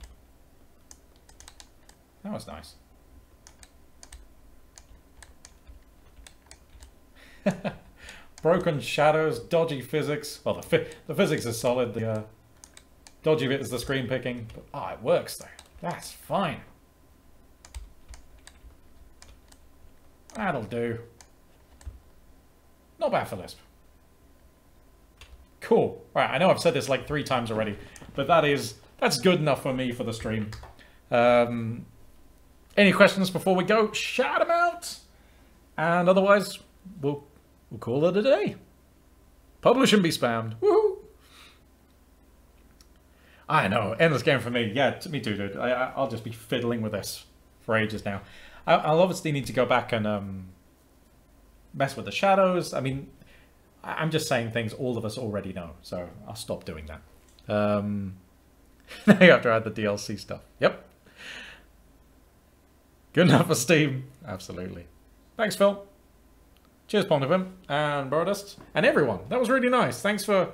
That was nice. Broken shadows, dodgy physics. Well, the, the physics is solid. The uh, dodgy bit is the screen picking. But, ah, it works though. That's fine. That'll do. Not bad for Lisp. Cool. Right, I know I've said this like three times already, but that is that's good enough for me for the stream. Um, any questions before we go? Shout them out. And otherwise, we'll We'll call it a day. Publish and be spammed. Woohoo! I know, endless game for me. Yeah, me too, dude. I, will just be fiddling with this for ages now. I, will obviously need to go back and um, mess with the shadows. I mean, I'm just saying things all of us already know, so I'll stop doing that. Um, now you have to add the DLC stuff. Yep. Good enough for Steam. Absolutely. Thanks, Phil. Cheers, Pontivim and Borodust and everyone. That was really nice. Thanks for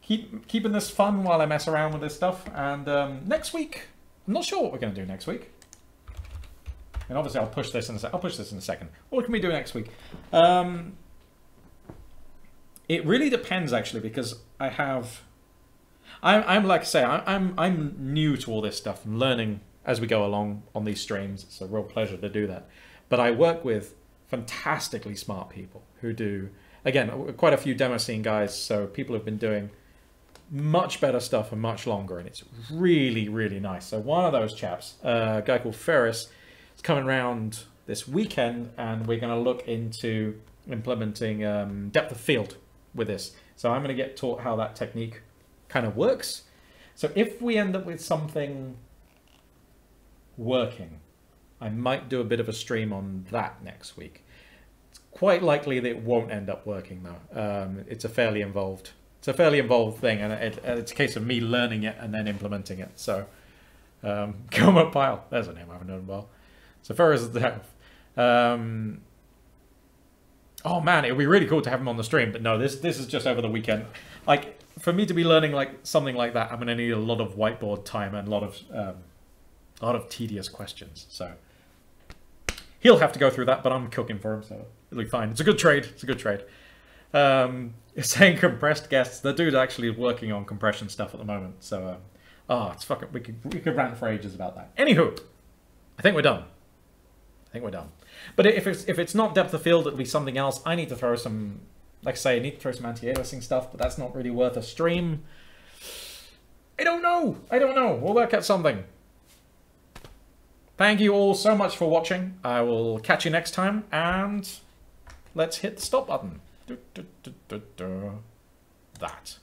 keep keeping this fun while I mess around with this stuff. And um, next week, I'm not sure what we're going to do next week. And obviously, I'll push this in a. I'll push this in a second. What can we do next week? Um, it really depends, actually, because I have. I'm, I'm like I say, I'm I'm new to all this stuff and learning as we go along on these streams. It's a real pleasure to do that. But I work with fantastically smart people who do again quite a few demo scene guys so people have been doing much better stuff for much longer and it's really really nice. So one of those chaps uh, a guy called ferris is coming around this weekend and we're going to look into implementing um, depth of field with this. So i'm going to get taught how that technique kind of works. So if we end up with something working I might do a bit of a stream on that next week. Quite likely that it won't end up working though. Um, it's a fairly involved, it's a fairly involved thing, and it, it's a case of me learning it and then implementing it. So, um, Goma Pile, there's a name I haven't known well. So far as the um, Oh man, it would be really cool to have him on the stream, but no, this this is just over the weekend. Like for me to be learning like something like that, I'm gonna need a lot of whiteboard time and a lot of um, a lot of tedious questions. So he'll have to go through that, but I'm cooking for him, so it'll be fine. It's a good trade. It's a good trade. Um, saying compressed guests. The dude's actually working on compression stuff at the moment, so um, oh, it's fucking. We could we could rant for ages about that. Anywho, I think we're done. I think we're done. But if it's if it's not depth of field, it'll be something else. I need to throw some, like I say, I need to throw some anti-aliasing stuff, but that's not really worth a stream. I don't know. I don't know. We'll work out something. Thank you all so much for watching. I will catch you next time, and let's hit the stop button. Du, du, du, that.